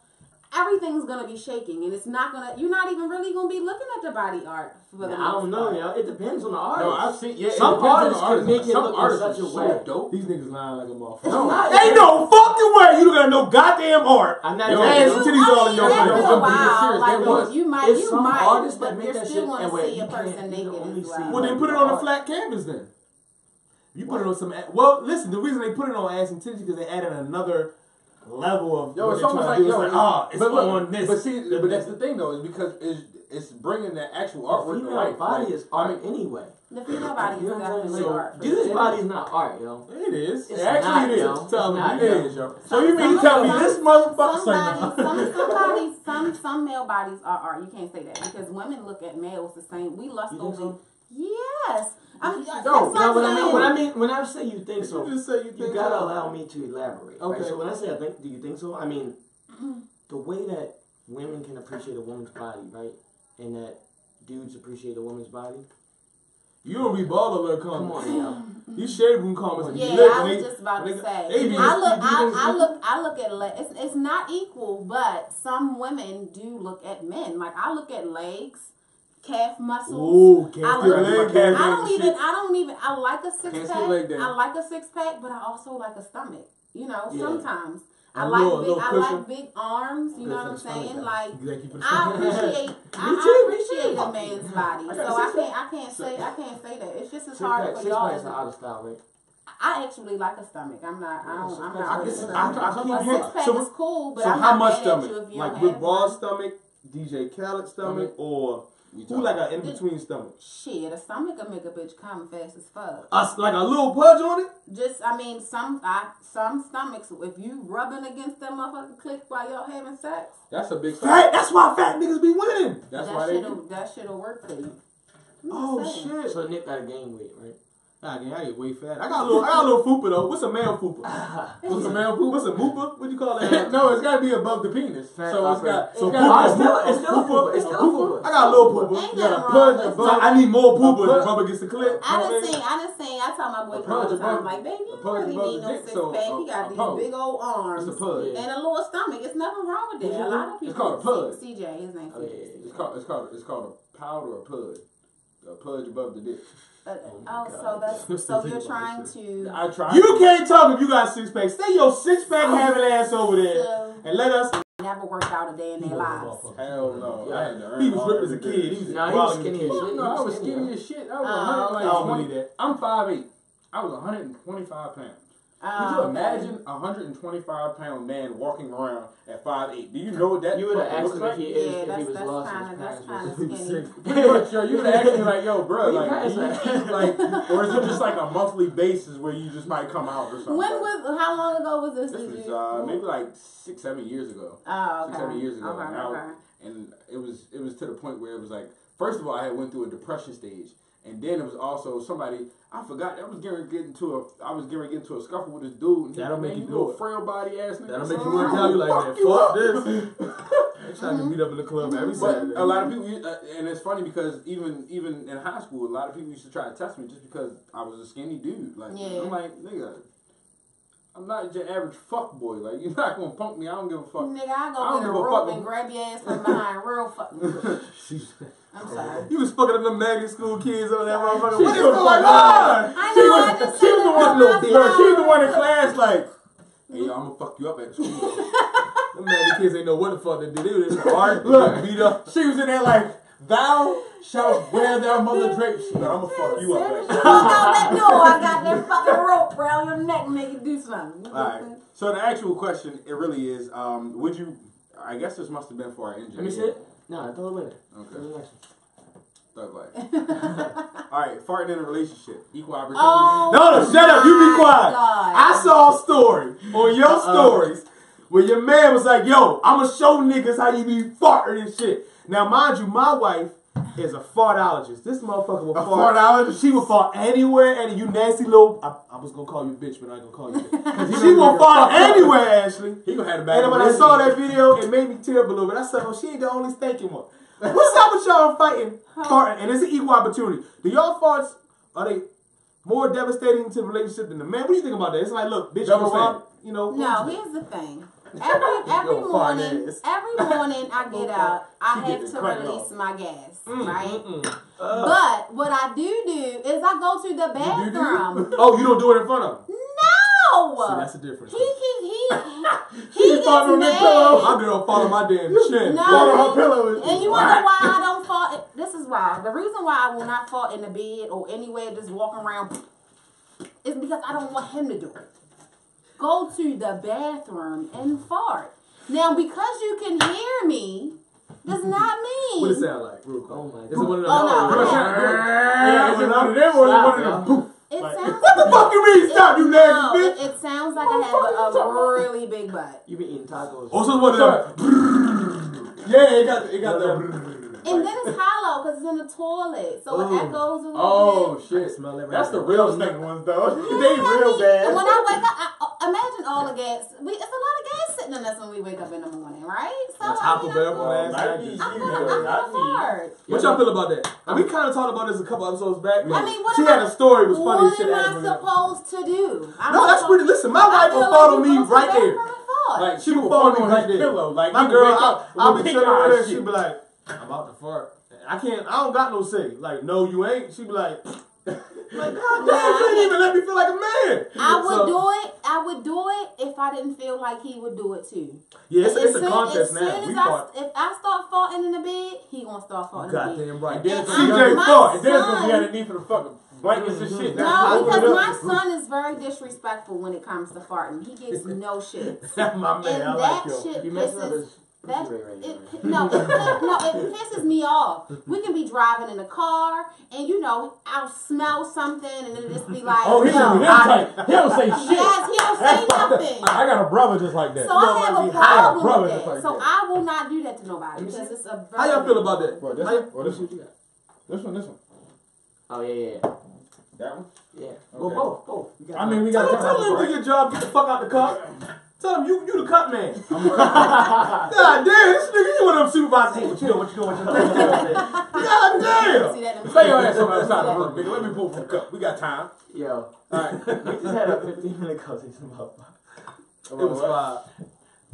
everything's gonna be shaking, and it's not gonna. You're not even really gonna be looking at the body art for the. I don't most know, part. yo. It depends on the artist. No, I've seen. Yeah, Some artists can artist. make it Some look in such are a so way. dope. These niggas lying like a motherfucker. No, not- Ain't no fucking way you got no goddamn art. I'm not Yo, saying- ass You- and titties all in your I mean, face. after face. a I'm being serious, like you might, It's you some might, artists that but make you're that still shit gonna and where see you a person can't- naked only see well. Well, then put it on a flat canvas then. You put it on some. Well, listen. The reason they put it on ass and titties because they added another level of. Yo, what it's almost like yo, It's like, ah, it's but look, on this. But see, but that's the thing though, is because it's it's bringing the actual artwork to female life. body Like, is I art mean, anyway. The female body is know definitely saying? art. for Dude's body is not art, yo. it is. It's actually not, it is. yo. Tell It's me not, it it yo. is, yo. So you mean Some- to tell me this motherfucker? Some Say bodies, some some some some male bodies are art. You can't say that because women look at males the same. We lust You think over. So? Yes. I'm, No, that's no, like No, when I mean saying- when I mean when I say you think so, You say you you gotta so. allow me to elaborate. Okay. Right? So when I say I think, do you think so? I mean, mm-hmm. the way that women can appreciate a woman's body, right, and that dudes appreciate a woman's body. You don't read Baller Alert Come comments. on, now. You shade room comments. and you Yeah, live I was they- just about when to say. they be- I look, you do I, things I look, I look at le- it's, it's not equal, but some women do look at men. Like I look at legs, calf muscles. Ooh, can't I see look- leg I. I don't shit. even. I don't even. I like a six Can't pack. leg. I like a six pack, but I also like a stomach. You know, Yeah. sometimes I A like little- big. little I like big arms. You know what I'm saying? Like Thank you for the I appreciate. I, too, I appreciate a man's body, I so a I six-pack. can't. I can't say. I can't say that. It's just as hard pack, for y'all. packs as- are out of style, right? I actually like a stomach. I'm not. I don't. I'm not. are really good. into I'm- I'm- six pack so- is cool, but so I'm how not much stomach? you you Like don't Rick have Ross one. stomach, DJ Khaled stomach, or We who talking- like an in between stomach? Shit, a stomach can make a bitch come fast as fuck. Us like a little pudge on it. Just, I mean, some, I, some stomachs. If you rubbing against that motherfucking click while y'all having sex, That's a big Fat. That's why fat niggas be winning. That's that why they. shit'll, that shit'll work for you. I'm Oh saying. shit. So Nick got to gain weight, right? Nah, gang, I get way fat. I got a little, I got a little fupa though. What's a male fupa? What's a male fupa? What's a moopa? What you call that? no, it's got to be above the penis. Fat so it's got. So it's poop- got it's still- it's still a fupa. It's still a fupa. I got a little poopa. Ain't You got a nothing pudge wrong with above- So I need more poopa A pud- to rub against the clip. I done seen, I done seen, I tell my boyfriend all pudge the time, above- like, baby, a you don't really need no dick, six pack. He got these big old arms It's a pud. and a little stomach. It's nothing wrong with that. A lot of people. It's called a pud. CJ, his name. Oh, yeah, yeah, It's called. It's called. It's called a powder or pud. A pudge above the dick. Uh, my oh, so that's so you're trying to. I tried. You can't talk if you got six pack. Stay your six pack having ass over there So, and let us. never worked out a day in their lives. Hell no. I had to earn He was all ripped as a kid. day. He was Nah, he was a skinny as shit. No, I was skinny as shit. I was Oh, 100, like I don't 20 believe that. I'm 5'8". I was 125 pounds. Could Oh, you imagine a 125 pound man walking around at 5'8"? Do you know what that You would have asked looks him if like? he, Yeah, if, if he was that's lost kind in of his that's past. kind of He was skinny. sick. Pretty much, yo. You would have asked me like, yo, bro, like, you like, or is it just like a monthly basis where you just might come out or something? When was? How long ago was this? This was uh, maybe like six, seven years ago. Oh, okay. six, seven years ago. Okay, and, I- and it was it was to the point where it was like, first of all, I had went through a depression stage, and then it was also somebody I forgot. I was getting get into a I was getting get into a scuffle with this dude. And That'll make "Man, you little do it. frail body ass nigga. That'll make you work "I'ma out. You like, fuck fuck this. They trying to beat up in the club every But Saturday. a lot of people, uh, and it's funny because even even in high school, a lot of people used to try to test me just because I was a skinny dude. Like Yeah. I'm like nigga, I'm not your average fuck boy. Like you're not gonna punk me. I don't give a fuck. Nigga, I I go don't get a give a rope fuck. and grab your ass from behind real fucking quick. I'm sorry. You was fucking up them magnet school kids over that motherfucker. She What is was going fucking on? I know, I just She was the one, on my she was the one in class like, hey, yo, I'm gonna fuck you up at school. Them magnet kids ain't know what the fuck they did. They was in the art, Look. beat up. she was in there like, thou shalt wear thy mother drapes, but I'm gonna fuck you up at out that door. I got that fucking rope around your neck, make it do something. All right. So the actual question, it really is, um, would you? I guess this must have been for our engineer. Let me see it. No, throw it in there. Okay. Throw next one. Thug life. All right, farting in a relationship, equal opportunity. Oh, No, no, shut up. You be quiet. God. I saw a story on your stories where your man was like, yo, I'ma show niggas how you be farting and shit. Now, mind you, my wife is a fartologist. This motherfucker will A fart. fartologist? She will fart anywhere, and you nasty little. I, I was gonna call you bitch, but I ain't gonna call you bitch. she know will you fart fucked up. anywhere, Ashley. He gonna have a bag. And of when I saw that video, it made me tear up a little bit. I said, "Oh, she ain't the only stinking one." What's up with y'all fighting, farting? And it's an equal opportunity. Do y'all farts are they more devastating to the relationship than the man? What do you think about that? It's like, look, bitch, Double you fart, you know. No, here's the thing. Every every morning, every morning I get out, I She have to release off. my gas, Mm, right? mm, mm. But what I do do is I go to the do? bathroom. Oh, you don't do it in front of him. No, See, that's the difference. he he he She he gets on that mad. pillow. My girl follow my damn chin. No, Water her pillow. And you wanna why I don't fall? This is why. The reason why I will not fall in the bed or anywhere just walking around is because I don't want him to do it. Go to the bathroom and fart. Now, because you can hear me, does mm-hmm. not mean. What does it sound like? Real quick. Oh my Is it one of them? Oh, no. Real I quick. Yeah, is it one of them or one of them? Poof. It Like- sounds. What the fuck you mean? Stop, you nasty it, bitch. it sounds like I have a, a really big butt. You been eating tacos. Oh, also, one of them. Yeah, it got it got the. And then it's hollow because it's in the toilet, so Ooh. it echoes a little Oh bit. shit! smell it right That's the real stink ones though. Yeah, they I real mean, bad. When I wake up, I, imagine all the gas. We, it's a lot of gas sitting in us when we wake up in the morning, right? So That's I Taco mean, Bell I'm last Not night. I'm You gonna, know, I'm not gonna me. What y'all feel about that? And we kind of talked about this a couple episodes back. I mean, what she had I- a story. It was funny. What shit am that I happened with her. supposed to do? I'm No, that's pretty. Listen, my wife will follow me right there. bathroom and fart. Like She she will will follow fall me on right her there. pillow. Like My girl, I'll, up I'll be chilling with her. eyes She'll shit. be like, "I'm about to fart." I can't. I don't got no say. Like, no, you ain't. She be like, like, God damn, Nah, you ain't even let me feel like a man. I would So- do it. I would do it if I didn't feel like he would do it too. Yeah, it's, As it's a soon- contest as now. soon We as I, fart. if I start farting in the bed, he gonna start farting in the bed. Goddamn right. And then it's And gonna I- be my fart. And then it's gonna be son- underneath of the fucking blankets and mm-hmm. shit. That's No, because my son is very disrespectful when it comes to farting. He gives no shit. my man, and I that like yo. shit You messing up pisses his that it, no, it, no, it pisses me off. We can be driving in the car, and you know, I'll smell something, and it'll just be like, Oh, he yo, should be that type. He don't say shit. yes, he don't say That's fucked up. nothing. I got a brother just like that. So I have a I got a problem brother with that. like so that. I will not do that to nobody because it's a very How y'all feel about that? What, this How one? Or this one? you got? This one, this one. Oh yeah, yeah, yeah. That one? yeah. Okay. Well, both, both. You got I mean, we got him, tell him to do your job. Get the fuck out the cup. Tell him you you the cut man. God damn, this nigga you one of them supervisors. Hey, what you doing? What you doing? What you doing? God damn. See that in Stay your ass on the the room, nigga. Let me pull from the cup. We got time. Yo, Alright. we just had a 15 minute conversation about. It was five.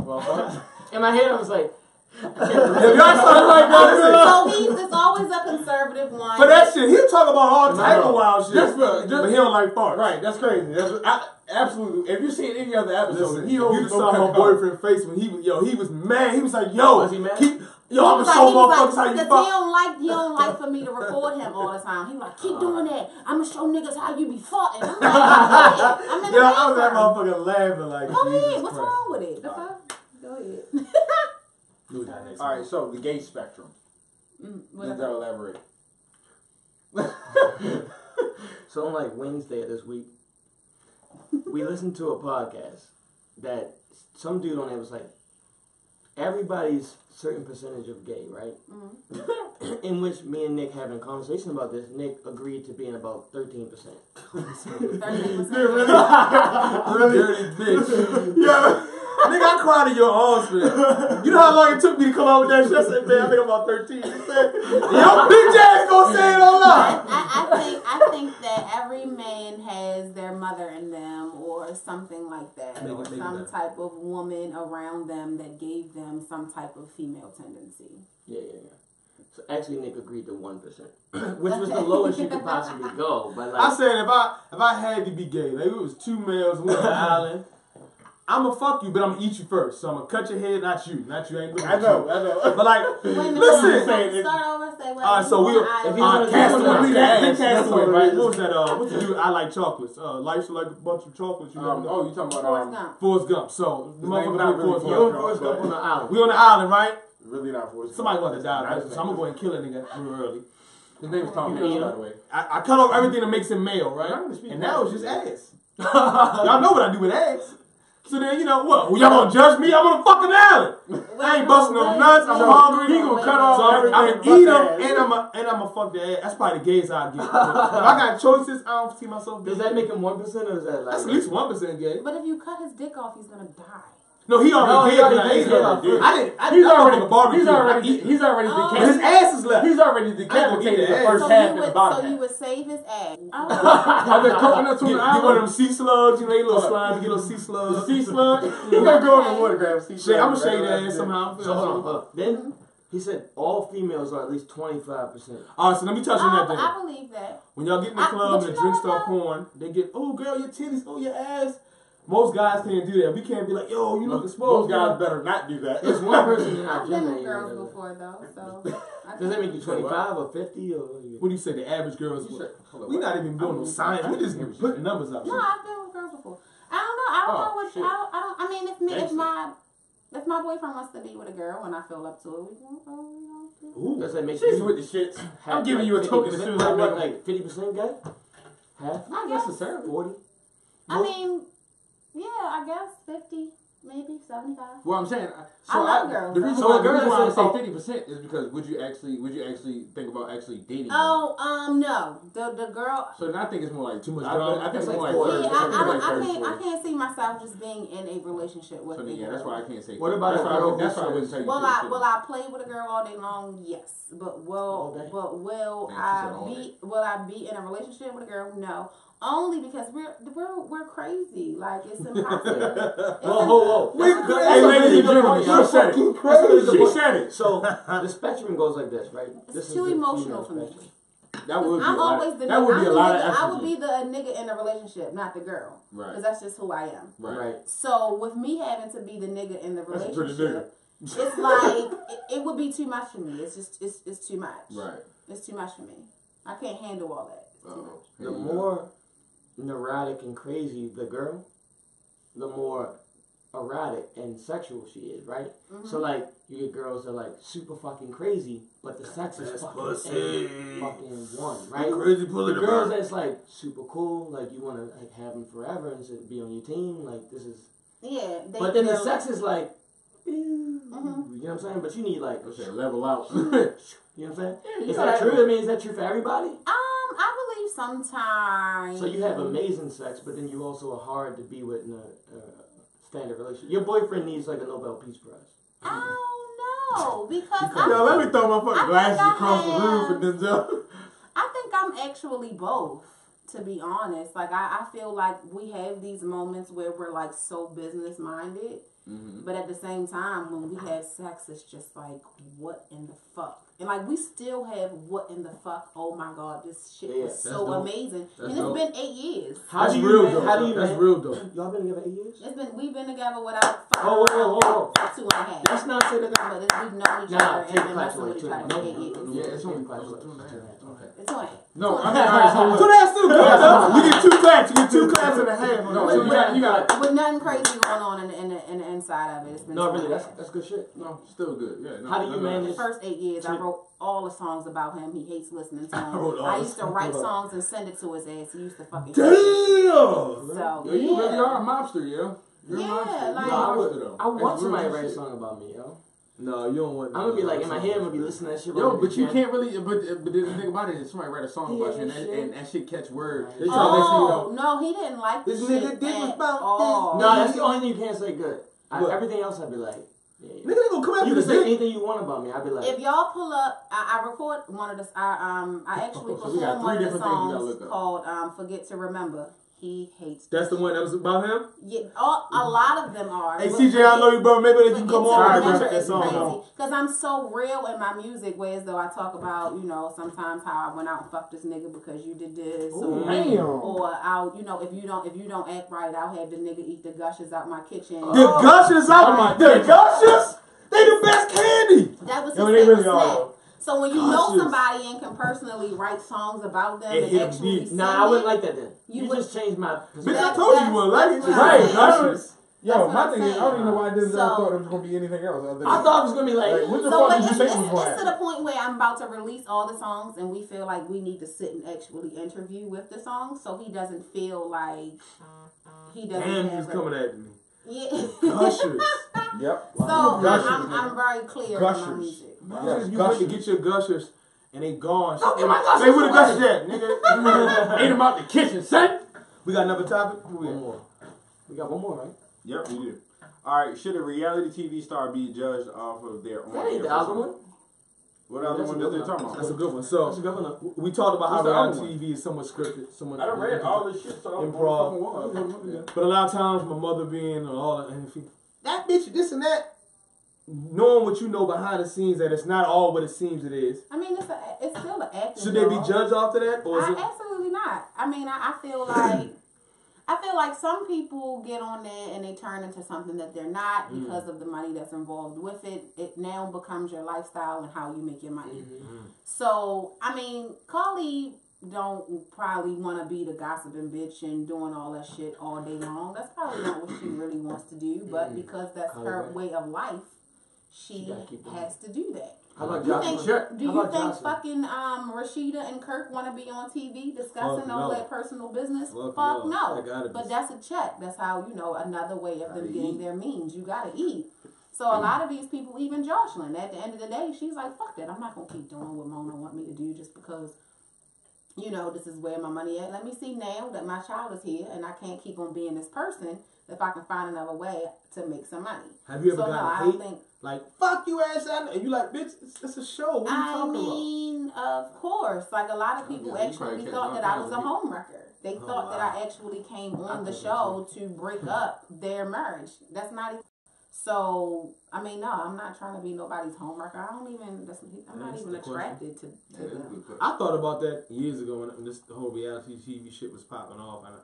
Well, what? In my head, I was like, If y'all started like that, listen. So he's it's always a conservative one. But that shit, he'll talk about all type of wild shit. Just for- just- but he don't like farts. Right, that's crazy. That's, I, absolutely. If you seen any other episode, Listen, he you always just saw my boyfriend face when he was yo, he was mad. He was like, yo, Was he mad? keep yo, He I'm was gonna like- show he motherfuckers how like, you Cause he don't like he don't like for me to record him all the time. He like keep doing that. I'm gonna show niggas how you be farting. I'm like, yeah, I'm in the Yo, I was that motherfucker laughing like Go ahead. What's wrong with it? The fuck? Go ahead. Do that next All right, so the gay spectrum. Mm, Please whatever. elaborate. so on like Wednesday of this week, we listened to a podcast that some dude on there was like, everybody's certain percentage of gay, right? Mm-hmm. In which me and Nick having a conversation about this, Nick agreed to being about 13%. Thirteen percent. Dirty bitch. Yo, nigga, I cried in your arms for that. You know how long it took me to come out with that shit? I said, man, I think I'm about 13. You said, Yo, bitch ass gonna say it on I. I, I think I think that every man has their mother in them or something like that, Make it- or make it some better. type of woman around them that gave them some type of female tendency. Yeah, yeah, yeah. So actually, Nick agreed to 1%, which was the lowest you could possibly go. But like, I said if I if I had to be gay, like it was two males, one on the island. I'ma fuck you, but I'm gonna eat you first. So I'm gonna cut your head, not you, not you. I ain't looking I at know, you. I know. But like, Wait a minute, listen. saying it- start over. Say what? All right, so we you if want he's I- on castaway, Castaway, we yeah, the that's what right? What was that? Uh, what's the dude? I like chocolates. Uh, life's like a bunch of chocolates. You Um, know? oh, you talking about Forrest um, Gump. Forrest Gump. So the His name motherfucker not really Forrest you Gump. and Forrest Gump on the island. We on the island, right? really not Forrest Somebody Gump. wants to die, That's right? nice so I'm gonna go and kill a nigga real early. His name is Tom Hanks, by the way. I, I cut off everything that makes him male, right? And now it's just ass. Y'all know what I do with ass. So then, you know what? Well, y'all gonna judge me? I'm gonna fucking island. I ain't busting no nuts. I'm So, hungry. he gonna cut off So I'm, I'm gonna eat but them, and I'm a, and I'm a fuck the ass. That's probably the gayest I get. If I got choices, I don't see myself. Does being that make him 1% or is that like. That's at least one percent gay. But if you cut his dick off, he's gonna die. No, he No, already he did. already but I did. ate He it. already did. I didn't. I He's didn't already, barbecue. he's already, eat it. he's already Oh. But his ass is left. He's already I decapitated don't the first So half you and the would bottom so half. you would save his ass. Oh. Are there coconuts on Get, the get one of them sea slugs, you know, you little What? slime, get little sea slugs. Sea slug? You gonna go in the water, grab sea slug. I'm gonna shave that ass somehow. So hold on. Then he said all females are at least 25%. All right, so let me touch on that I, then. I believe that. When y'all get in the club but and the you know drinks start pouring, they get, oh girl, your titties, oh your ass. Most guys can't do that. We can't be like, yo, you look Most exposed. guys better not do that. There's one person in our I've been with girls before though, so. Does that make you 25 or 50 or? What do you say? The average girls. You said- hold on, we what? not even doing no science. We're just putting numbers up. No, I've been with girls before. I don't know. I don't Oh, know what. shit. I don't, I don't. I mean, if me, if my, if my boyfriend wants to be with a girl and I feel up to it, we can go. You know, Ooh. Does that make She's you with the shits. I'm giving like you a token 50%? as soon as I Like make what, them. like 50% gay? Half? I guess. necessarily. 40? I mean, yeah, I guess fifty. maybe seventy five. Well, I'm saying, I- I so love girls. The reason So why, a the girl reason why I say fifty percent is because would you actually would you actually think about actually dating? them? Oh, um, no, the the girl. So then I think it's more like Too much I, drama? I think it's Like more like four. Yeah. I, I, think it's don't, like I can't. I can't see myself just being in a relationship with. So then, yeah, girl. that's why I can't say. What about that's why I girl would- That's why I wouldn't says- tell you. Will I 50. will I play with a girl all day long? Yes, but will but will Damn, she said I all be day. will I be in a relationship with a girl? No, only because we're we're we're crazy. Like it's impossible. It's Whoa, whoa, whoa. We That's- crazy. Hey, ladies and gentlemen, point. she That's said it. crazy. a She good said it. So the spectrum goes like this, right? It's this is too the emotional female for me. That would be I'm a lot. always the that would I'm be a lot nigga, of I would be the nigga in a relationship, not the girl, Right. because that's just who I am. Right. Right. So with me having to be the nigga in the That's a pretty relationship, it's like it, it would be too much for me. It's just it's it's too much. Right. It's too much for me. I can't handle all that. Uh-oh. The you more neurotic and crazy the girl, the more erratic and sexual she is, right? Mm-hmm. So like you get girls that are like super fucking crazy, but the sex is That's fucking, pussy. fucking one, right? Crazy The pulling the girls that's like super cool, like you want to like have them forever and to be on your team, like this is. Yeah, But then the sex is like, Mhm. you know what I'm saying? But you need like, I said level out. you know what I'm saying? you Is that true? I mean, is that true for everybody? Um, I believe sometimes. So you have amazing sex, but then you also are hard to be with in a uh, standard relationship. Your boyfriend needs like a Nobel Peace Prize. Oh no, because I Yo, let me think, throw my I fucking think glasses I across the room for have- Denzel. I think I'm actually both. To be honest, like I, I feel like we have these moments where we're like so business minded, Mm-hmm. but at the same time, when we have sex, it's just like what in the fuck, and like we still have what in the fuck. Oh my god, this shit Yeah, was so dope. amazing, That's and dope. it's been eight years. How That's do you real man- dope. How do you That's man- real though. Y'all been together eight years? It's been we've been together without fucking Oh, whoa, whoa, whoa, for two and a half. Let's not say that. But it's, we've known each Nah, other take and been class messing away with too. each other for eight years. Yeah, it's only take class two away. and a half. Okay. It's two and a half. No, Two I and mean, all right, so So look. that's still good. You get two claps. You get two claps and a half. No, so you got, you got. With nothing crazy going on in the, in the, in the inside of it. It's been No, two really, that's that's good shit. No, still good. Yeah. No, How do you no, no. manage- The first eight years, I wrote all the songs about him. He hates listening to them. wrote all I used to write songs and send it to his ass. He used to fucking. Damn. So Yo, you really yeah. are a mobster, yo. You're Yeah, a like- You're No, a I, mobster, would. I want somebody to write a song about me, yo. No, you don't want. I'm gonna be like in my head, I'm gonna be listening to that shit. Yo, but you can't really. But but the thing about it is, somebody write a song about you, and that, Yeah, and that shit catch word. They try to make sure you Oh no, he didn't like This the nigga shit dick was at about all. this. No, that's the only thing you can't say good. I, everything else, I'd be like, yeah, yeah. Nigga, they gonna come after You the can say dick. anything you want about me. I'd be like, If y'all pull up, I, I record one of the. I um I actually So we got performed one of the different things we gotta songs called um "Forget to Remember." He hates. That's the one that was about him. Yeah, all, a lot of them are. Hey CJ, I know you, bro. Maybe they can come on and Remember check that is song Cause I'm so real in my music, whereas though I talk about, you know, sometimes how I went out and fucked this nigga because you did this, or, Damn. or I'll, you know, if you don't, if you don't act right, I'll have the nigga eat the gushers out my kitchen. The oh. gushers out oh my the gushers. They the best candy. That was his Yo, they favorite really are, snack. though. So when you know somebody and can personally write songs about them It and hit 'em actually deep. sing nah, I wouldn't like that then. You You, would- just changed my Bitch, I told you you wouldn't like it. That's Right, I'm. Yo, That's my I'm thing is, I don't even know why Denzel So- thought it was gonna be anything else. Other than I thought it was gonna be like, Like, what the So fuck did you it's, think it's, was going to to the point where I'm about to release all the songs, and we feel like we need to sit and actually interview with the songs, so he doesn't feel like mm-hmm. he doesn't Damn, he have was a- coming at me. Yeah. Gushers. Yep. so Gushers, I'm. I'm very clear in my Gushers. music. Yes, you went to get your gushers and they gone. Don't get my gushers Hey, where the gushers at, nigga? Ate them out the kitchen, son. we got another topic. Who we one more. We got one more, right? Yep, we do. All right, should a reality TV star be judged off of their own? That ain't the other one. What other That's one a that good talking one. about? That's a good one. That's a So good one. we talked about What's how the other reality TV is somewhat scripted, somewhat. I done read all this shit, so I'm Improv. fucking But a lot of times, my mother being and all that, and if he, that bitch, this and that, knowing what you know behind the scenes, that it's not all what it seems it is. I mean, it's a, it's still an acting. Should they be judged after that, or is I, it? absolutely not. I mean, I, I feel like I feel like some people get on there and they turn into something that they're not Mm. because of the money that's involved with it. It now becomes your lifestyle and how you make your money. Mm-hmm. So, I mean, Karlie don't probably want to be the gossiping bitch and doing all that shit all day long. That's probably not what she really wants to do. But because that's her way of life, she, She gotta keep it has to do that. How about You think, do you think fucking um, Rasheeda and Kirk want to be on TV discussing Fuck all no. that personal business? Fuck Fuck, no. no. That gotta be- But that's a check. That's how you know another way of them getting eat. their means. You gotta eat. So a lot of these people, even Joseline, at the end of the day, she's like, "Fuck that! I'm not gonna keep doing what Mona want me to do just because." You know, this is where my money at. Let me see now that my child is here and I can't keep on being this person if I can find another way to make some money. Have you ever so no, I gotten don't hate? think Like fuck you ass out, and you like bitch. It's, it's a show. What are you I talking mean, of course. Like a lot of people Yeah, actually thought that I was a of homewrecker. They Oh, thought that. I actually came on the show to break up their marriage. That's not even. So I mean, no, I'm not trying to be nobody's homewrecker. I don't even. That's, I'm not That's even the question. attracted to, to Yeah, them. good question. about? I thought about that years ago when this whole reality TV shit was popping off, and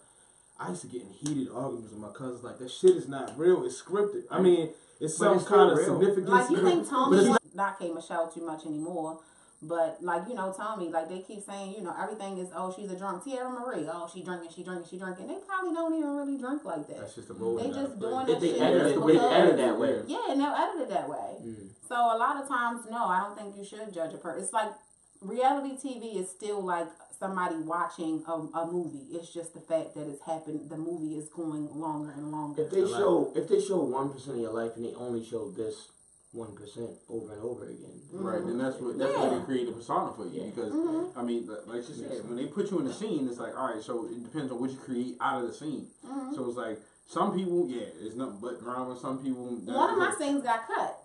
I, I used to get in heated arguments with my cousins. Like that shit is not real. It's scripted. I mean, it's But some it's kind of real. significance. Like you think Tommie it's not K Michelle too much anymore. But like you know, Tommie, like they keep saying, you know, everything is oh she's a drunk Tierra Marie, oh she drinking, she drinking, she drinking. They probably don't even really drink like that. That's just a role. They just doing If that they shit edit it, they edit that way. Yeah, and they'll edit it that way. Mm. So a lot of times, no, I don't think you should judge a person. It's like reality TV is still like somebody watching a, a movie. It's just the fact that it's happened. The movie is going longer and longer. If they I show if they show one percent of your life and they only show this one percent over and over again, Right, and that's what that's why they create a persona for you Yeah. because Mhm. I mean, like- like she said, when they put you in the scene, it's like all right, so it depends on what you create out of the scene. Mhm. So it's like some people, yeah, it's nothing but drama. Some people, One of my scenes got cut.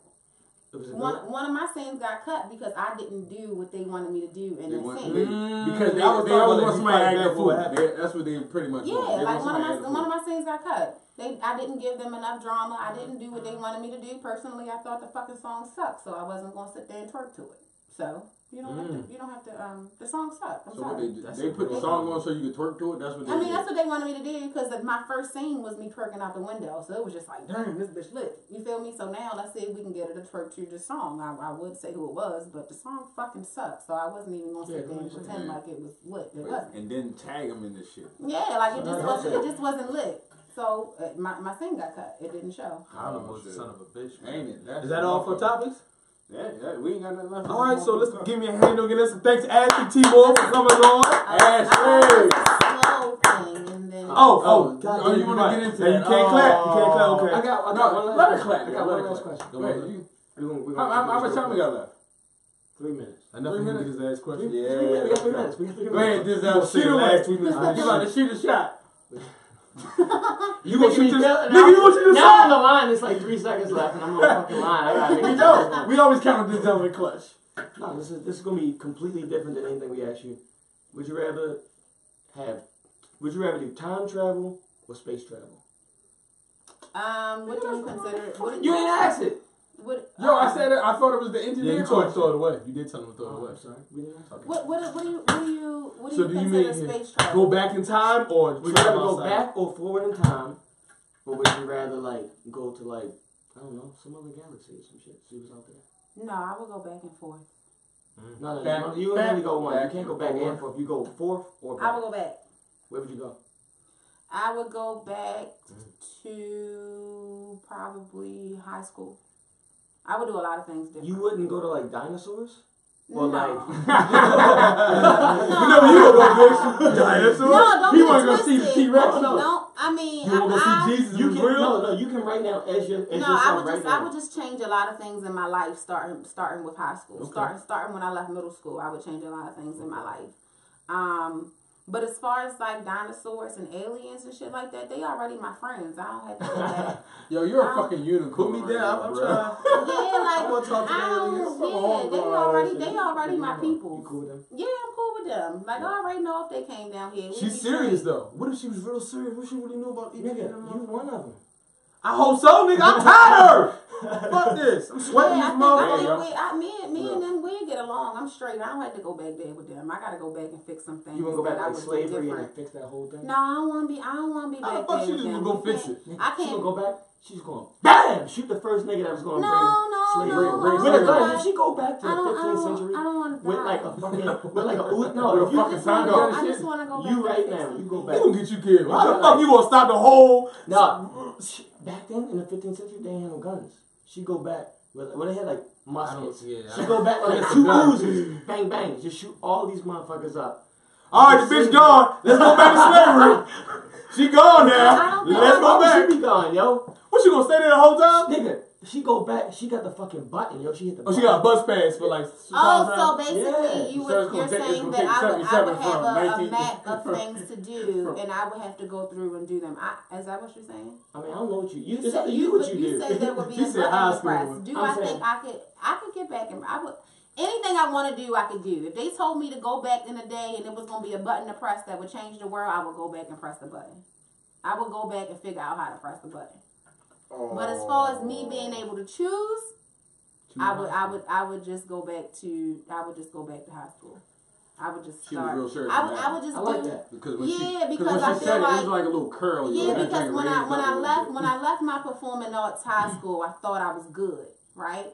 It was a One one of my scenes got cut because I didn't do what they wanted me to do in They the scene. they- Mm, because they, I was they talking always want somebody to fight act back for what fool. That's what they pretty much Yeah, want. Like one of my to act a one of my scenes got cut. They I didn't give them enough drama. I didn't do what they wanted me to do. Personally, I thought the fucking song sucked, so I wasn't gonna sit there and twerk to it. So you don't have to. You don't have to. Um, the song sucked. I'm So what sorry. they? That's They put the song on so you could twerk to it. That's what they I mean, do. that's what they wanted me to do because my first scene was me twerking out the window. So it was just like, damn, this bitch lit. You feel me? So now let's see if we can get her to twerk to the song. I, I would say who it was, but the song fucking sucked. So I wasn't even gonna Yeah, sit there and pretend Yeah. like it was lit. It wasn't. and then tag them in this shit. Yeah, like it just wasn't. It just wasn't lit. So uh, my my scene got cut. It didn't show. I was the son of a bitch. man. Ain't it? That's Is that all for motherfucker. topics? Yeah, yeah, we ain't got nothing left. All right, so let's give me a handle again. Let's thanks Ashley T. Moore for coming on. Ashley. Slow thing, and then Oh, oh, Oh, God, oh, you you're wanna get into Now, You can't clap. You can't clap. Okay. I got I got No, one last let her clap. I got one last question. Go ahead. You- We gonna, we How, gonna how, how much time we got left? Three minutes. Enough for Three to get minutes. his last question. Yeah. We got three minutes. We got three Go ahead, minutes. this uh, shoot the last three minutes. You about to shoot a shot. You gonna shoot this? Now- Nigga, you gonna shoot this? Now on the line, it's like three seconds left, and I'm on the fucking line. I gotta make We it don't. We always count this down with clutch. No, this is this is gonna be completely different than anything we asked you. Would you rather have? Would you rather do time travel or space travel? um, what do you consider? What, You ain't asked it. What, Yo, I um, said it. I thought it was the engineer. Yeah, you told him to throw it away. You did tell him to throw it Oh, away. Sorry. We didn't ask. What what what do you what do you what do So you do you consider mean space travel? Go back in time or Would you travel rather go outside? back or forward in time, or would you rather like go to like I don't know some other galaxy or some shit? See what's out there. No, I would go back and forth. No, no, Back- you, you back- only go one. back you can't go back and forth. You go forth or back. I back. would go back. Where would you go? I would go back to probably high school. I would do a lot of things different. You wouldn't go to like dinosaurs or no. like. You know where you gonna go, bitch? Dinosaur? No, don't He wanna go see the twisted. T-Rex. No, No. I mean, You wanna go see Jesus You in can real? no, no. You can right now as your as no, yourself I would right just now. I would just change a lot of things in my life starting starting with high school. Okay. Starting starting when I left middle school, I would change a lot of things in my life. Um but as far as like dinosaurs and aliens and shit like that, they already my friends. I don't have to go back. Yo, you're a fucking unicorn. Put me down. now, I'm bro. trying. yeah, like I wanna talk to I don't, aliens. On, yeah, they already they already my You people. cool with them? Yeah, I'm cool with them. Like I already know if they came down here. She's serious straight. though. What if she was real serious? What she really knew about each Nigga, you one of them. I hope so, nigga. I'm tired of her. Fuck this. I'm sweating Yeah, this think, I motherfucker. think I, me, and- me Yeah. and them, we get along. I'm straight. I don't have to go back there with them. I gotta go back and fix some things. You wanna go back I to like would slavery and different. like fix that whole thing? No, I don't want to be. I don't want to be How the back fuck there she with just them. gonna You fix can't- it? I can't. gonna go back. She's going bam shoot the first nigga that was gonna No, bring no, slavery. no, With I a don't gun. If she go back to the 15th century I don't want to with like a fucking with like a Uzi- no, With a if you fucking just sign wanna gun go- I just want to go back. You right now, you go things. They gonna get you killed. How the fuck you gonna stop the whole? No, sh- back then in the 15th century, they ain't had no guns. She go back where they had like muskets. yeah, she go back with like two. Uzis, bang bang, just shoot all these motherfuckers up. All right, the bitch gone. Let's go back to slavery. She gone now. Let's go back. She be gone, yo. What, you gonna stay there the whole time? Nigga, she go back. She got the fucking button, yo. She hit the. Oh, she got a bus pass for like. Oh, so basically, Yeah. you So would, you're take- saying gonna that I would, I would have a, a map of things to do, and I would have to go through and do them. I, is that what you're saying? I mean, I don't know what you. You, You it's up said to you what but you, do. said there would be She a said high button school. press. Do I'm i saying- think I could? I could get back and I would. Anything I want to do, I could do. If they told me to go back in the day and it was gonna be a button to press that would change the world, I would go back and press the button. I would go back and figure out how to press the button. But as far as me being able to choose, I would, I would, I would just go back to, I would just go back to high school. I would just She was start. real serious. I would. I would just I like do. that. Because when Yeah, she, because when I she feel said it, it like- was like a little curl. Yeah, know, because when I when up a I little left bit. when I left my performing arts high school, I thought I was good, right?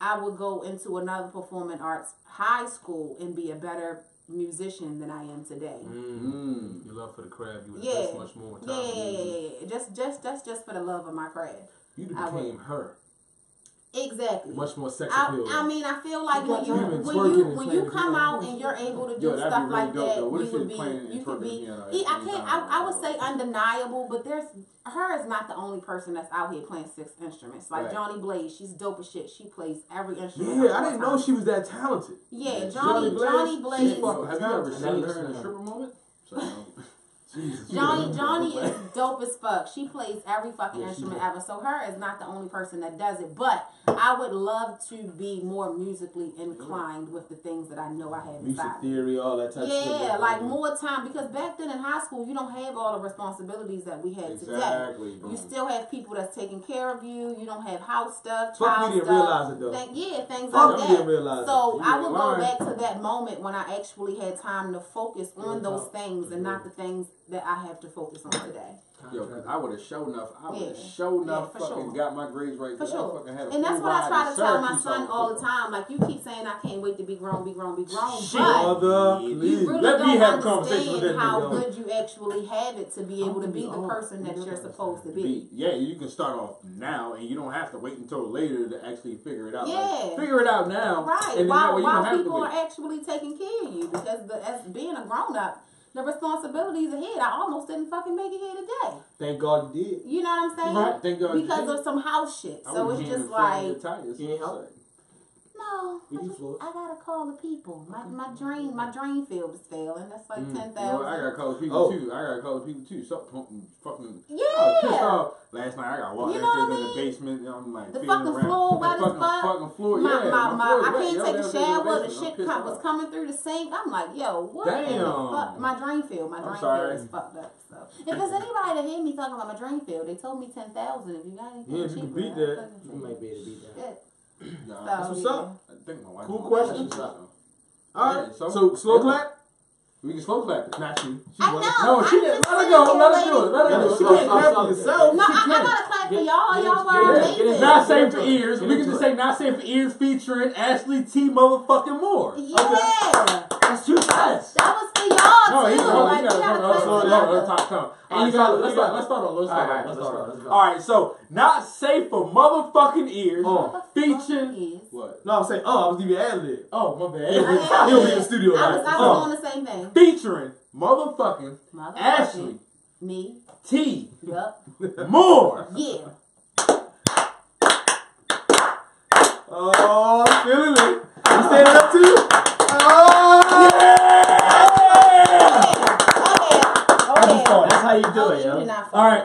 I would go into another performing arts high school and be a better musician than I am today. Mm. Your love for the craft, you would Yeah. invest much more time. Yeah, yeah, yeah, yeah, yeah. Just just that's just for the love of my craft. You I would- became her. Exactly. Much more sex I, appeal. I mean, I feel like You when got you when you when you come the out and you're able to do Yo, stuff really like dope, that. What you if would be you could be. piano at I can't. I, I would say undeniable, but there's her is not the only person that's out here playing six instruments. Like Right. Jhonni Blaze, she's dope as shit. She plays every instrument. yeah, I didn't the know she was that talented. Yeah, Jhonni Jhonni Blaze, Jhonni Blaze. Have you ever seen her in a stripper moment? So, Jesus. Jhonni Jhonni is dope as fuck. She plays every fucking Yeah, instrument ever. So her is not the only person that does it. But I would love to be more musically inclined with the things that I know I have Music inside. theory, all that type of stuff. Yeah, like more time because back then in high school you don't have all the responsibilities that we have today. exactly. bro. You still have people that's taking care of you. You don't have house stuff, Fuck, child we didn't realize it though. Thing- yeah, things Fuck, like that. didn't realize So I would go back to that moment when I actually had time to focus on those things and not the things that I have to focus on today. Yo, 'cause I would have shown enough. I would have Yeah. shown enough. Yeah, for fucking sure. got my grades right. For 'cause I sure. had And that's what I try to to tell my son all the time. Like you keep saying, I can't wait to be grown, be grown, be grown. Shit, But mother, you please. really Let me don't have a conversation with understand how nigga. good you actually have it to be able to be the person that you you're supposed to be. Be- Yeah, you can start off now, and you don't have to wait until later to actually figure it out. Like, Yeah. figure it out now, Right. And then that While, way you while don't have to people are actually taking care of you because the, as being a grown up, the responsibilities ahead. I almost didn't fucking make it here today. Thank God you did. You know what I'm saying? Right, thank God you Because did. of some house shit. I So it's just and filled in like, your tires. You need help? No, You I, just. I gotta call the people. My my drain my drain field is failing. That's like Mm. ten You know. I gotta call the people Oh. too. I gotta call the people too. Stop fucking, fucking. Yeah. I was pissed off last night. I got walked You know downstairs what in the mean? basement. And I'm like The fucking around. floor The wet as fucking, fuck. fucking floor. my, yeah, my, my, floor I can't Yo, take a downstairs the shower. The shit pissed was coming through the sink. I'm like, yo, what in the Damn. fuck? My drain field, my I'm drain field is fucked up. So if there's anybody that hear me talking about my drain field, they told me ten thousand. If you got anything Yeah, if you can cheaper, beat that, You might be able to beat that. Shit. Nah, That's what's up. I think my wife. Cool question. All right. Yeah, so, so- slow clap. We can slow clap it. Not you. She I won. know. No, she I'm didn't. Let her go. Let her waiting. do it. Let her Yeah, do it. she can't stop, clap for yourself. No, She I, I'm can't. not a clap for y'all. get Y'all were amazing. get Not safe for ears. Get We can just it. say not safe for ears featuring Ashley T. Motherfucking Moore. Yeah. That's two sides. That was for y'all No, too. he's going. like, He's we got gotta to clap slow for it y'all. down. Let's talk. Come. And you gotta- let's let's start. Let's start on. Let's start right, on. let's Let's go, start let's go. All right, so not safe for motherfucking ears Oh. featuring what? No, I'm saying, oh, I was giving you ad lib. Oh my He'll bad. be, he'll be in the studio I was, I was oh. on the same thing. featuring motherfucking Motherfucking Ashley Me. T. Yup. Moore. Yeah. Oh, I'm feeling it. You standing up too? Oh, Okay. Okay. That's how you do Oh, it, yo. not All right.